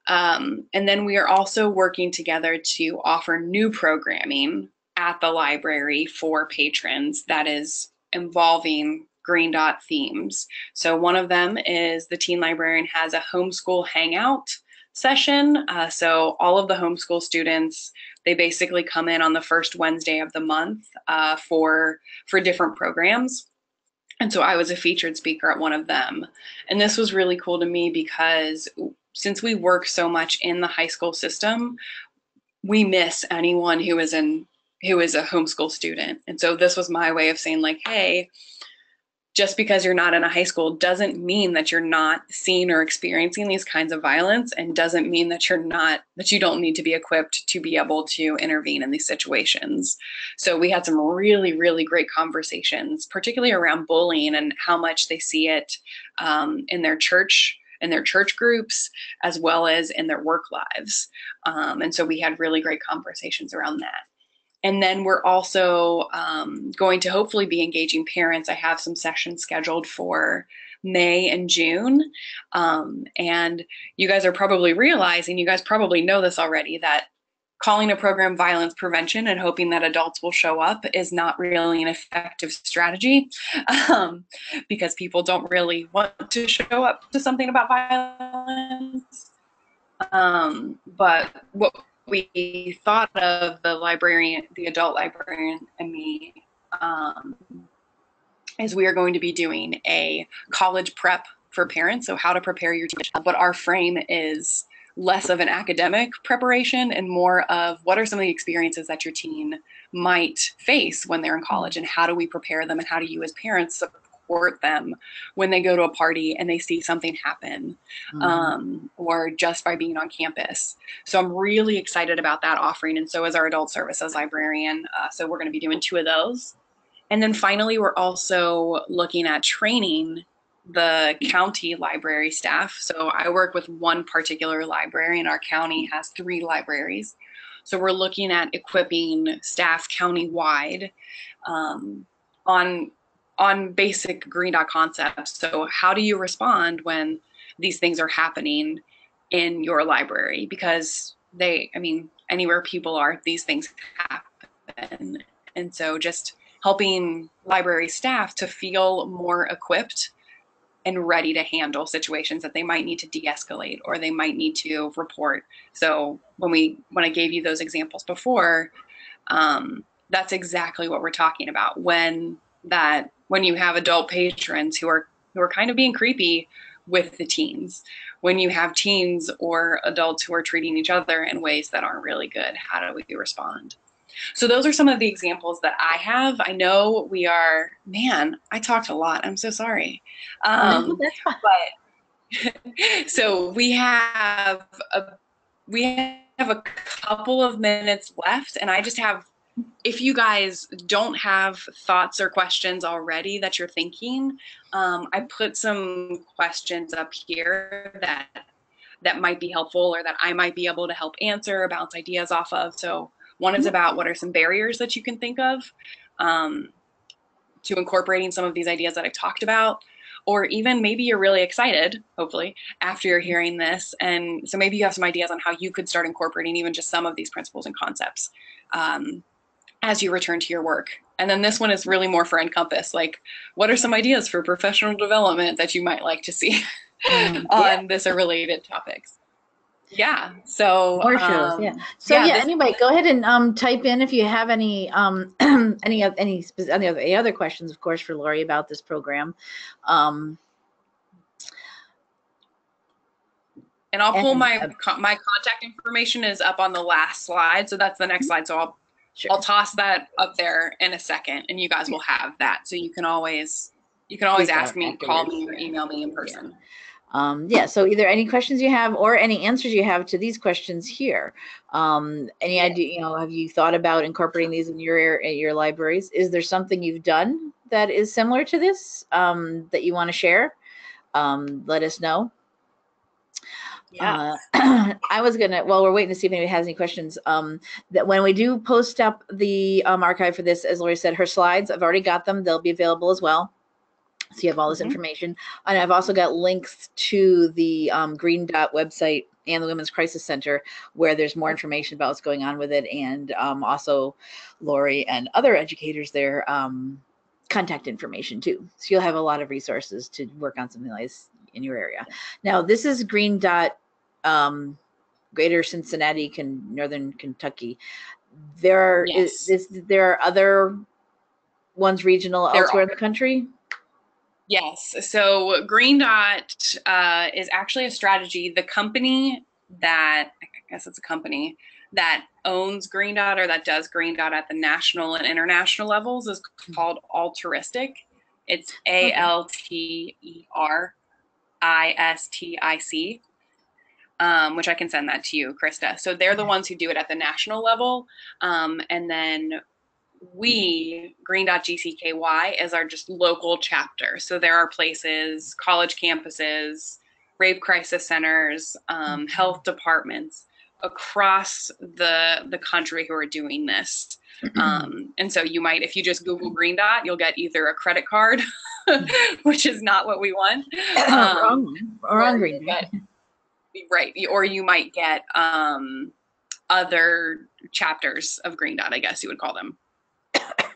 Um, and then we are also working together to offer new programming at the library for patrons that is involving Green Dot themes. So one of them is the teen librarian has a homeschool hangout session. Uh, so all of the homeschool students, they basically come in on the first Wednesday of the month uh, for for different programs. And so I was a featured speaker at one of them. And this was really cool to me because since we work so much in the high school system, we miss anyone who is in who is a homeschool student. And so this was my way of saying like, hey, just because you're not in a high school doesn't mean that you're not seeing or experiencing these kinds of violence and doesn't mean that you're not that you don't need to be equipped to be able to intervene in these situations so we had some really really great conversations particularly around bullying and how much they see it um, in their church in their church groups as well as in their work lives um, and so we had really great conversations around that and then we're also um, going to hopefully be engaging parents. I have some sessions scheduled for May and June. Um, and you guys are probably realizing, you guys probably know this already, that calling a program violence prevention and hoping that adults will show up is not really an effective strategy um, because people don't really want to show up to something about violence. Um, but what we thought of the librarian, the adult librarian, and me um, is we are going to be doing a college prep for parents. So, how to prepare your teen. But our frame is less of an academic preparation and more of what are some of the experiences that your teen might face when they're in college and how do we prepare them and how do you as parents support them when they go to a party and they see something happen mm-hmm. um, or just by being on campus. So I'm really excited about that offering. And so is our adult services librarian. Uh, so we're going to be doing two of those. And then finally, we're also looking at training the county library staff. So I work with one particular library, and our county has three libraries. So we're looking at equipping staff county-wide um, on on basic green dot concepts. So how do you respond when these things are happening in your library? Because they, I mean, anywhere people are, these things happen. And so just helping library staff to feel more equipped and ready to handle situations that they might need to de-escalate or they might need to report. So when we when I gave you those examples before, um, that's exactly what we're talking about. When that when you have adult patrons who are who are kind of being creepy with the teens when you have teens or adults who are treating each other in ways that aren't really good how do we respond so those are some of the examples that i have. I know we are man i talked a lot. I'm so sorry. Um, but so we have a we have a couple of minutes left and i just have if you guys don't have thoughts or questions already that you're thinking, um, I put some questions up here that that might be helpful or that I might be able to help answer, or bounce ideas off of. So one is mm-hmm. about what are some barriers that you can think of um, to incorporating some of these ideas that I talked about. Or even maybe you're really excited, hopefully, after you're hearing this. And so maybe you have some ideas on how you could start incorporating even just some of these principles and concepts. Um, as you return to your work. And then this one is really more for NCompass. Like, what are some ideas for professional development that you might like to see mm, on yeah. this or related topics? Yeah. So More shows, um, yeah. So yeah, yeah, anyway, go ahead and um type in if you have any um any of any any other, any other questions, of course, for Lori about this program. Um, And I'll pull And, my uh, co- my contact information is up on the last slide, so that's the next slide. So I'll sure. I'll toss that up there in a second, and you guys will have that. So you can always you can always ask me, call me, or email me in person. Um, yeah, so either any questions you have or any answers you have to these questions here. Um, any idea, you know, have you thought about incorporating these in your in your libraries? Is there something you've done that is similar to this um, that you want to share? Um, let us know. Yeah. Uh, I was gonna. Well, we're waiting to see if anybody has any questions. Um, that when we do post up the um, archive for this, as Lori said, her slides. I've already got them. They'll be available as well. So you have all this Mhm. information, and I've also got links to the um, Green Dot website and the Women's Crisis Center, where there's more information about what's going on with it, and um, also Lori and other educators there. Um, contact information too. So you'll have a lot of resources to work on something like this in your area. Now, this is Green Dot um, Greater Cincinnati, can, Northern Kentucky. There are is, is there are other ones regional There elsewhere in the country? Yes. So Green Dot uh, is actually a strategy. The company that I guess it's a company that owns Green Dot or that does Green Dot at the national and international levels is called Alteristic. It's A L T E R I S T I C. Um, which I can send that to you, Krista. So they're the ones who do it at the national level. Um, and then we green.gcky is our just local chapter. So there are places college campuses rape crisis centers um, health departments across the the country who are doing this. Um, and so you might if you just google green dot you'll get either a credit card which is not what we want um, wrong, or wrong you Green. get- right or you might get um, other chapters of green dot i guess you would call them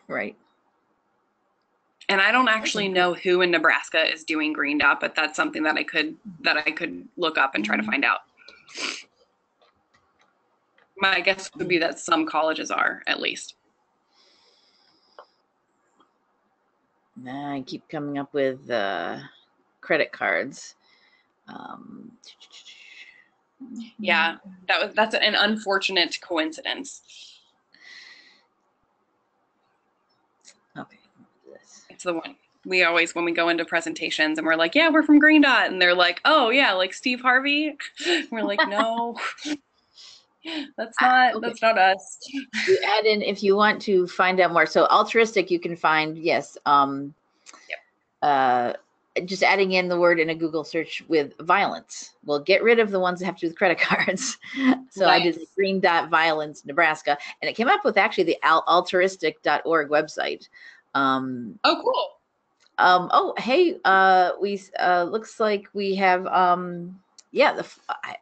Right. And I don't actually know who in Nebraska is doing Green Dot, but that's something that I could that I could look up and try to find out. My guess would be that some colleges are at least. Nah, I keep coming up with uh, credit cards. Um, Yeah, that was that's an unfortunate coincidence. Okay. This. It's the one we always when we go into presentations and we're like, yeah, we're from Green Dot, and they're like, oh yeah, like Steve Harvey. We're like, no, that's not Okay. that's not us. you add in if you want to find out more. So Alteristic, you can find yes. Um, yep. uh, just adding in the word in a Google search with violence will get rid of the ones that have to do with credit cards. so I did Nice. green dot violence Nebraska, and it came up with actually the al- alteristic.org website. Um, Oh, cool. um, oh, hey, uh, we uh, looks like we have um, yeah. The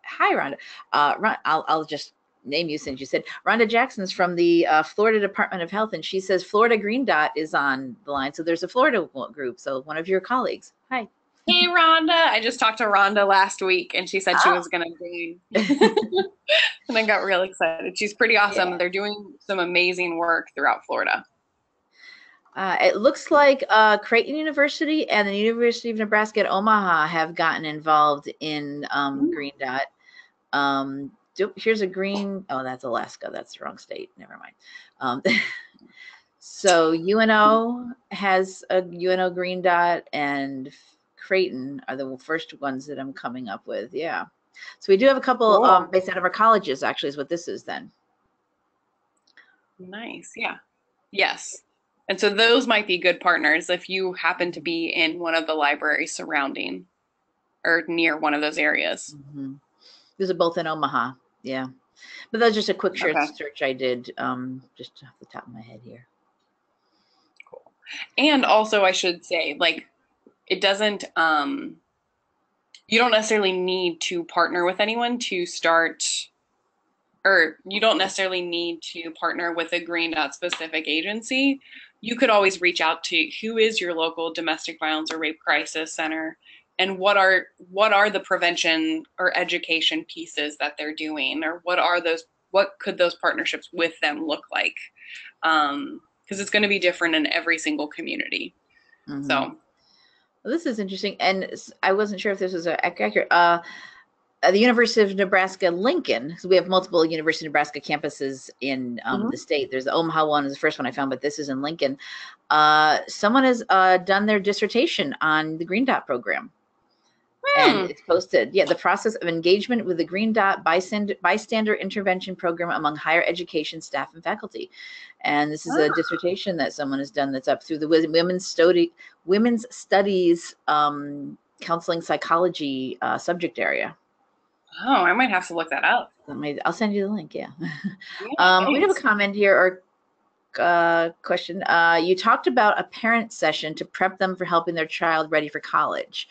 hi, Rhonda. Uh, Ron, I'll I'll just name you since you said Rhonda Jackson's from the uh, Florida Department of Health, and she says Florida Green Dot is on the line. So there's a Florida group. So one of your colleagues. Hi. Hey, Rhonda. I just talked to Rhonda last week and she said she Oh. was going to be. and I got real excited. She's pretty awesome. Yeah. They're doing some amazing work throughout Florida. Uh, it looks like uh, Creighton University and the University of Nebraska at Omaha have gotten involved in um, Ooh. Green Dot. Um, here's a green. Oh, that's Alaska. That's the wrong state. Never mind. Um, so UNO has a UNO Green Dot, and Creighton are the first ones that I'm coming up with. Yeah. So we do have a couple Cool. um, based out of our colleges. Actually, is what this is then. Nice. Yeah. Yes. And so those might be good partners if you happen to be in one of the libraries surrounding or near one of those areas. hmm These are both in Omaha. Yeah. But that's just a quick search, Okay. search I did um, just off the top of my head here. Cool. And also i should say like it doesn't um you don't necessarily need to partner with anyone to start or you don't necessarily need to partner with a green dot specific agency you could always reach out to who is your local domestic violence or rape crisis center and what are what are the prevention or education pieces that they're doing or what are those what could those partnerships with them look like? Um because it's going to be different in every single community. Mm-hmm. so. Well, this is interesting and i wasn't sure if this was accurate uh uh, the University of Nebraska Lincoln, because we have multiple University of Nebraska campuses in um, mm-hmm. the state. There's the Omaha one is the first one I found, but this is in Lincoln. Uh, someone has uh, done their dissertation on the Green Dot program. Hmm. And it's posted. Yeah, the process of engagement with the Green Dot bystander, bystander intervention program among higher education staff and faculty. And this is a dissertation that someone has done that's up through the women's study, women's studies um, counseling psychology uh, subject area. Oh, I might have to look that up. I'll send you the link. Yeah. yeah um, we have a comment here or uh, question. Uh, you talked about a parent session to prep them for helping their child ready for college.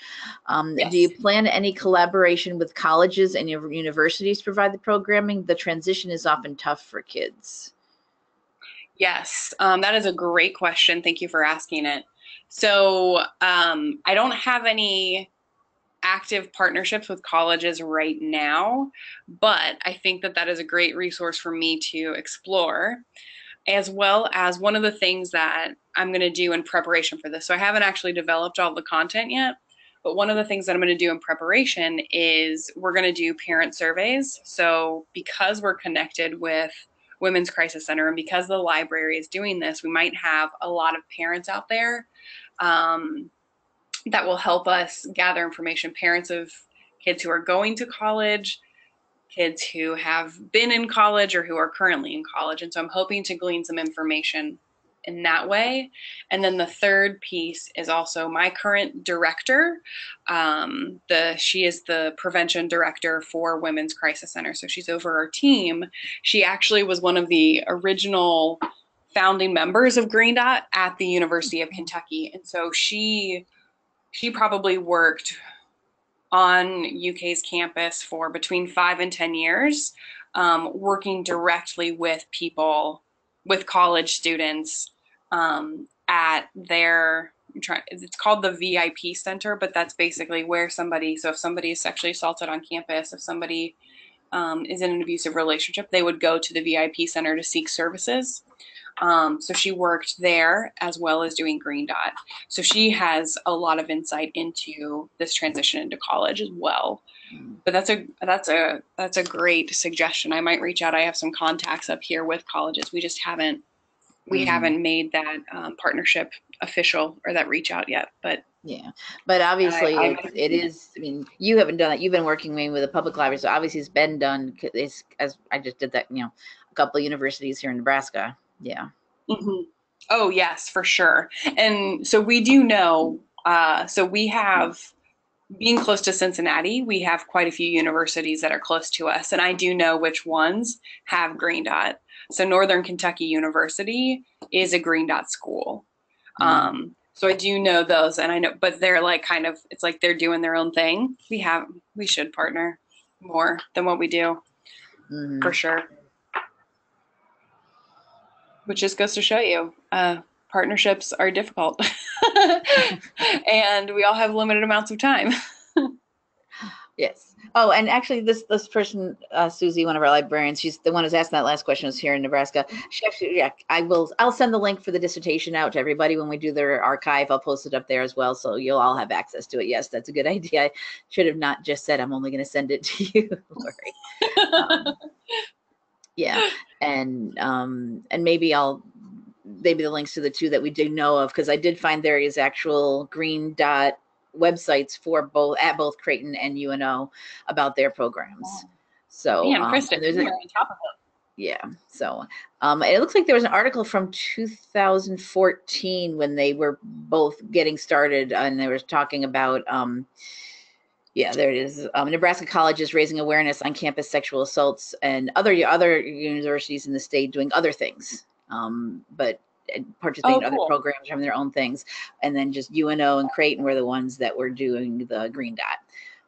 Um, yes. Do you plan any collaboration with colleges and universities to provide the programming? The transition is often tough for kids. Yes, um, that is a great question. Thank you for asking it. So um, I don't have any active partnerships with colleges right now, but I think that that is a great resource for me to explore, as well as one of the things that I'm going to do in preparation for this. So I haven't actually developed all the content yet, but one of the things that I'm going to do in preparation is we're going to do parent surveys. So because we're connected with Women's Crisis Center and because the library is doing this, we might have a lot of parents out there um, that will help us gather information. Parents of kids who are going to college, kids who have been in college or who are currently in college. And so I'm hoping to glean some information in that way. And then the third piece is also my current director. Um, the she is the prevention director for Women's Crisis Center, so she's over our team. She actually was one of the original founding members of Green Dot at the University of Kentucky, and so she she probably worked on UK's campus for between five and 10 years, um, working directly with people, with college students um, at their, it's called the VIP center, but that's basically where somebody, so if somebody is sexually assaulted on campus, if somebody um, is in an abusive relationship, they would go to the VIP center to seek services. Um, so she worked there as well as doing Green Dot. So she has a lot of insight into this transition into college as well. Mm. But that's a that's a that's a great suggestion. I might reach out. I have some contacts up here with colleges. We just haven't we mm-hmm. haven't made that um, partnership official or that reach out yet. But yeah, but obviously I, I, it is. I mean, you haven't done that. You've been working with a public library, so obviously it's been done. It's as I just did that. You know, a couple of universities here in Nebraska yeah. Mm-hmm. Oh, yes, for sure. And so we do know, uh, so we have, being close to Cincinnati, we have quite a few universities that are close to us. And I do know which ones have Green Dot. So Northern Kentucky University is a Green Dot school. Mm-hmm. Um, so I do know those, and I know, but they're like kind of, it's like they're doing their own thing. We have, we should partner more than what we do, mm-hmm. for sure which just goes to show you uh, partnerships are difficult and we all have limited amounts of time yes. Oh and actually this this person uh, susie one of our librarians she's the one who's asking that last question is here in nebraska. She actually yeah i will i'll send the link for the dissertation out to everybody when we do their archive. I'll post it up there as well so you'll all have access to it. Yes that's a good idea. I should have not just said i'm only going to send it to you. Lori. Um, yeah and um and maybe i'll maybe the links to the two that we do know of because i did find there is actual green dot websites for both at both creighton and uno about their programs. So yeah um, Kristen, there's a, on top of it. Yeah so um it looks like there was an article from 2014 when they were both getting started and they were talking about um yeah, there it is. Um, Nebraska colleges raising awareness on campus sexual assaults, and other other universities in the state doing other things, um, but participating oh, in other programs from their own things. And then just UNO and Creighton were the ones that were doing the Green Dot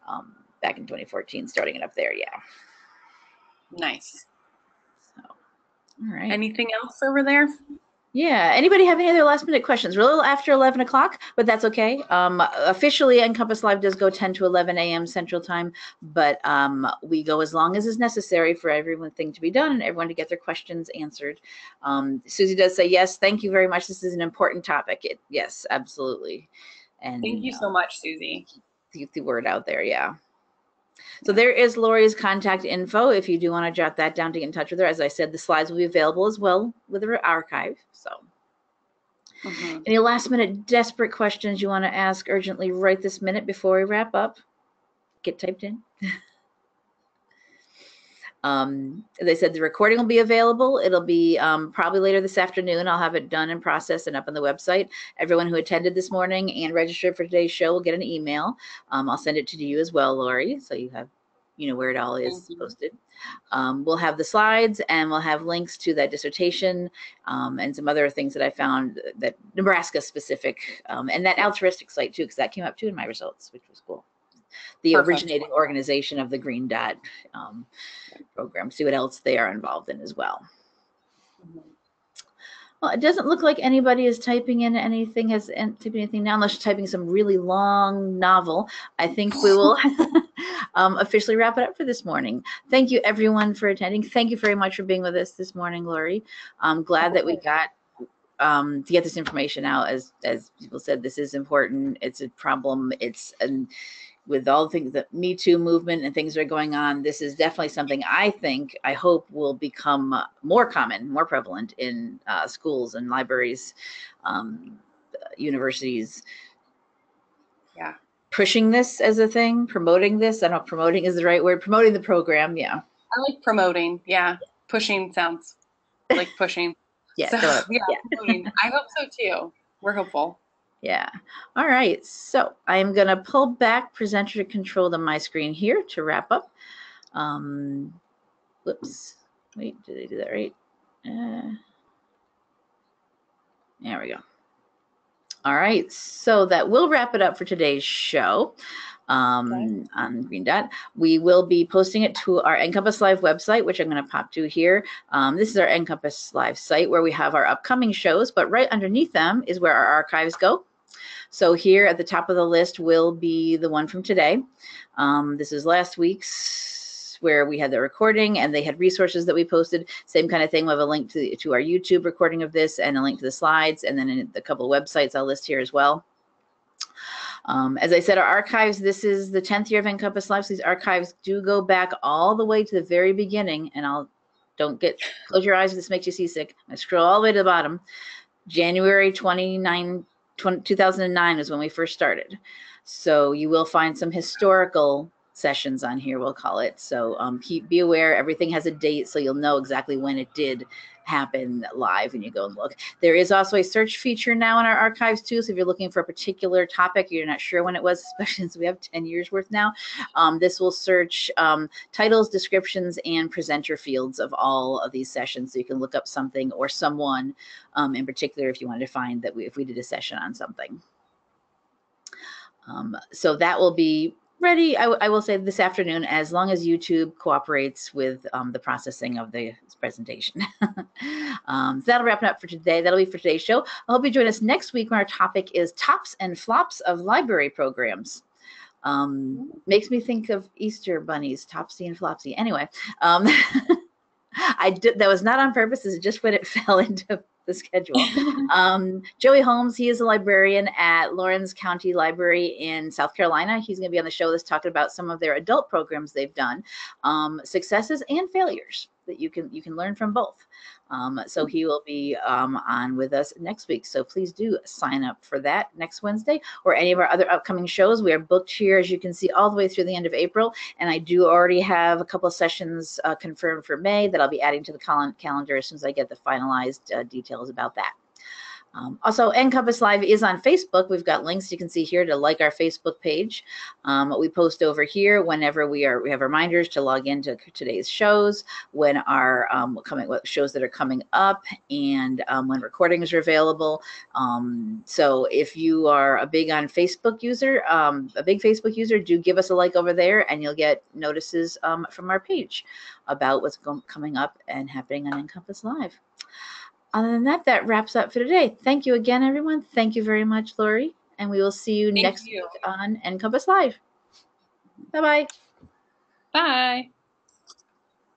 um, back in 2014, starting it up there. Yeah. Nice. So, all right. Anything else over there? Yeah. Anybody have any other last minute questions? We're a little after 11 o'clock, but that's okay. Um, officially, NCompass Live does go 10 to 11 a.m. Central Time, but um, we go as long as is necessary for everything to be done and everyone to get their questions answered. Um, Susie does say yes. Thank you very much. This is an important topic. It, yes, absolutely. And thank you so much, Susie. Get the word out there. Yeah. So there is Lori's contact info if you do want to jot that down to get in touch with her. As I said, the slides will be available as well with her archive. So mm-hmm. any last minute desperate questions you want to ask urgently right this minute before we wrap up, get typed in. Um, I said, the recording will be available. It'll be um, probably later this afternoon. I'll have it done and processed and up on the website. Everyone who attended this morning and registered for today's show will get an email. Um, I'll send it to you as well, Lori, so you have, you know, where it all is posted. Um, we'll have the slides and we'll have links to that dissertation um, and some other things that I found that Nebraska specific um, and that Alteristic site too, because that came up too in my results, which was cool the Perfect. originating organization of the Green Dot um, program. See what else they are involved in as well. Well, it doesn't look like anybody is typing in anything, has typing anything now, unless you're typing some really long novel. I think we will um, officially wrap it up for this morning. Thank you, everyone, for attending. Thank you very much for being with us this morning, Lori. I'm glad that we got um, to get this information out. As as people said, this is important. It's a problem. It's an with all the things that Me Too movement and things that are going on, this is definitely something I think, I hope will become uh, more common, more prevalent in uh, schools and libraries, um, universities. Yeah. Pushing this as a thing, promoting this. I don't know promoting is the right word. Promoting the program. Yeah. I like promoting. Yeah. Pushing sounds like pushing. yeah, so, yeah. yeah. I hope so too. We're hopeful. Yeah. All right. So I'm going to pull back presenter control to my screen here to wrap up. Um, whoops. Wait, did I do that right? Uh, there we go. All right. So that will wrap it up for today's show um, okay. on Green Dot. We will be posting it to our NCompass Live website, which I'm going to pop to here. Um, this is our NCompass Live site where we have our upcoming shows, but right underneath them is where our archives go. So here at the top of the list will be the one from today. Um, this is last week's where we had the recording and they had resources that we posted. Same kind of thing. We have a link to, to our YouTube recording of this and a link to the slides and then a couple of websites I'll list here as well. Um, as I said, our archives, this is the 10th year of NCompass Lives. These archives do go back all the way to the very beginning. And I'll, don't get, close your eyes if this makes you seasick. I scroll all the way to the bottom. January 29, 2009 is when we first started. So you will find some historical sessions on here, we'll call it. So um, be aware, everything has a date, so you'll know exactly when it did happen live when you go and look. There is also a search feature now in our archives too. So if you're looking for a particular topic, you're not sure when it was, especially since we have 10 years worth now, um, this will search um, titles, descriptions, and presenter fields of all of these sessions. So you can look up something or someone um, in particular if you wanted to find that we, if we did a session on something. Um, so that will be ready, I, I, will say this afternoon, as long as YouTube cooperates with um, the processing of the presentation. um, so that'll wrap it up for today. That'll be for today's show. I hope you join us next week when our topic is tops and flops of library programs. Um, makes me think of Easter bunnies, Topsy and Flopsy. Anyway, um, I did that was not on purpose. It's just when it fell into the schedule. um, Joey Holmes, he is a librarian at Laurens County Library in South Carolina. He's going to be on the show this talking about some of their adult programs they've done, um, successes and failures that you can you can learn from both. Um, so he will be um, on with us next week. So please do sign up for that next Wednesday or any of our other upcoming shows. We are booked here, as you can see, all the way through the end of April. And I do already have a couple of sessions uh, confirmed for May that I'll be adding to the calendar as soon as I get the finalized uh, details about that. Um, also, NCompass Live is on Facebook. We've got links you can see here to like our Facebook page. Um, we post over here whenever we are. We have reminders to log into today's shows, when our um, coming shows that are coming up, and um, when recordings are available. Um, so if you are a big on Facebook user, um, a big Facebook user, do give us a like over there, and you'll get notices from our page about what's coming up and happening on NCompass Live. Other than that, that wraps up for today. Thank you again, everyone. Thank you very much, Lori. And we will see you Thank next you. week on NCompass Live. Bye bye. Bye.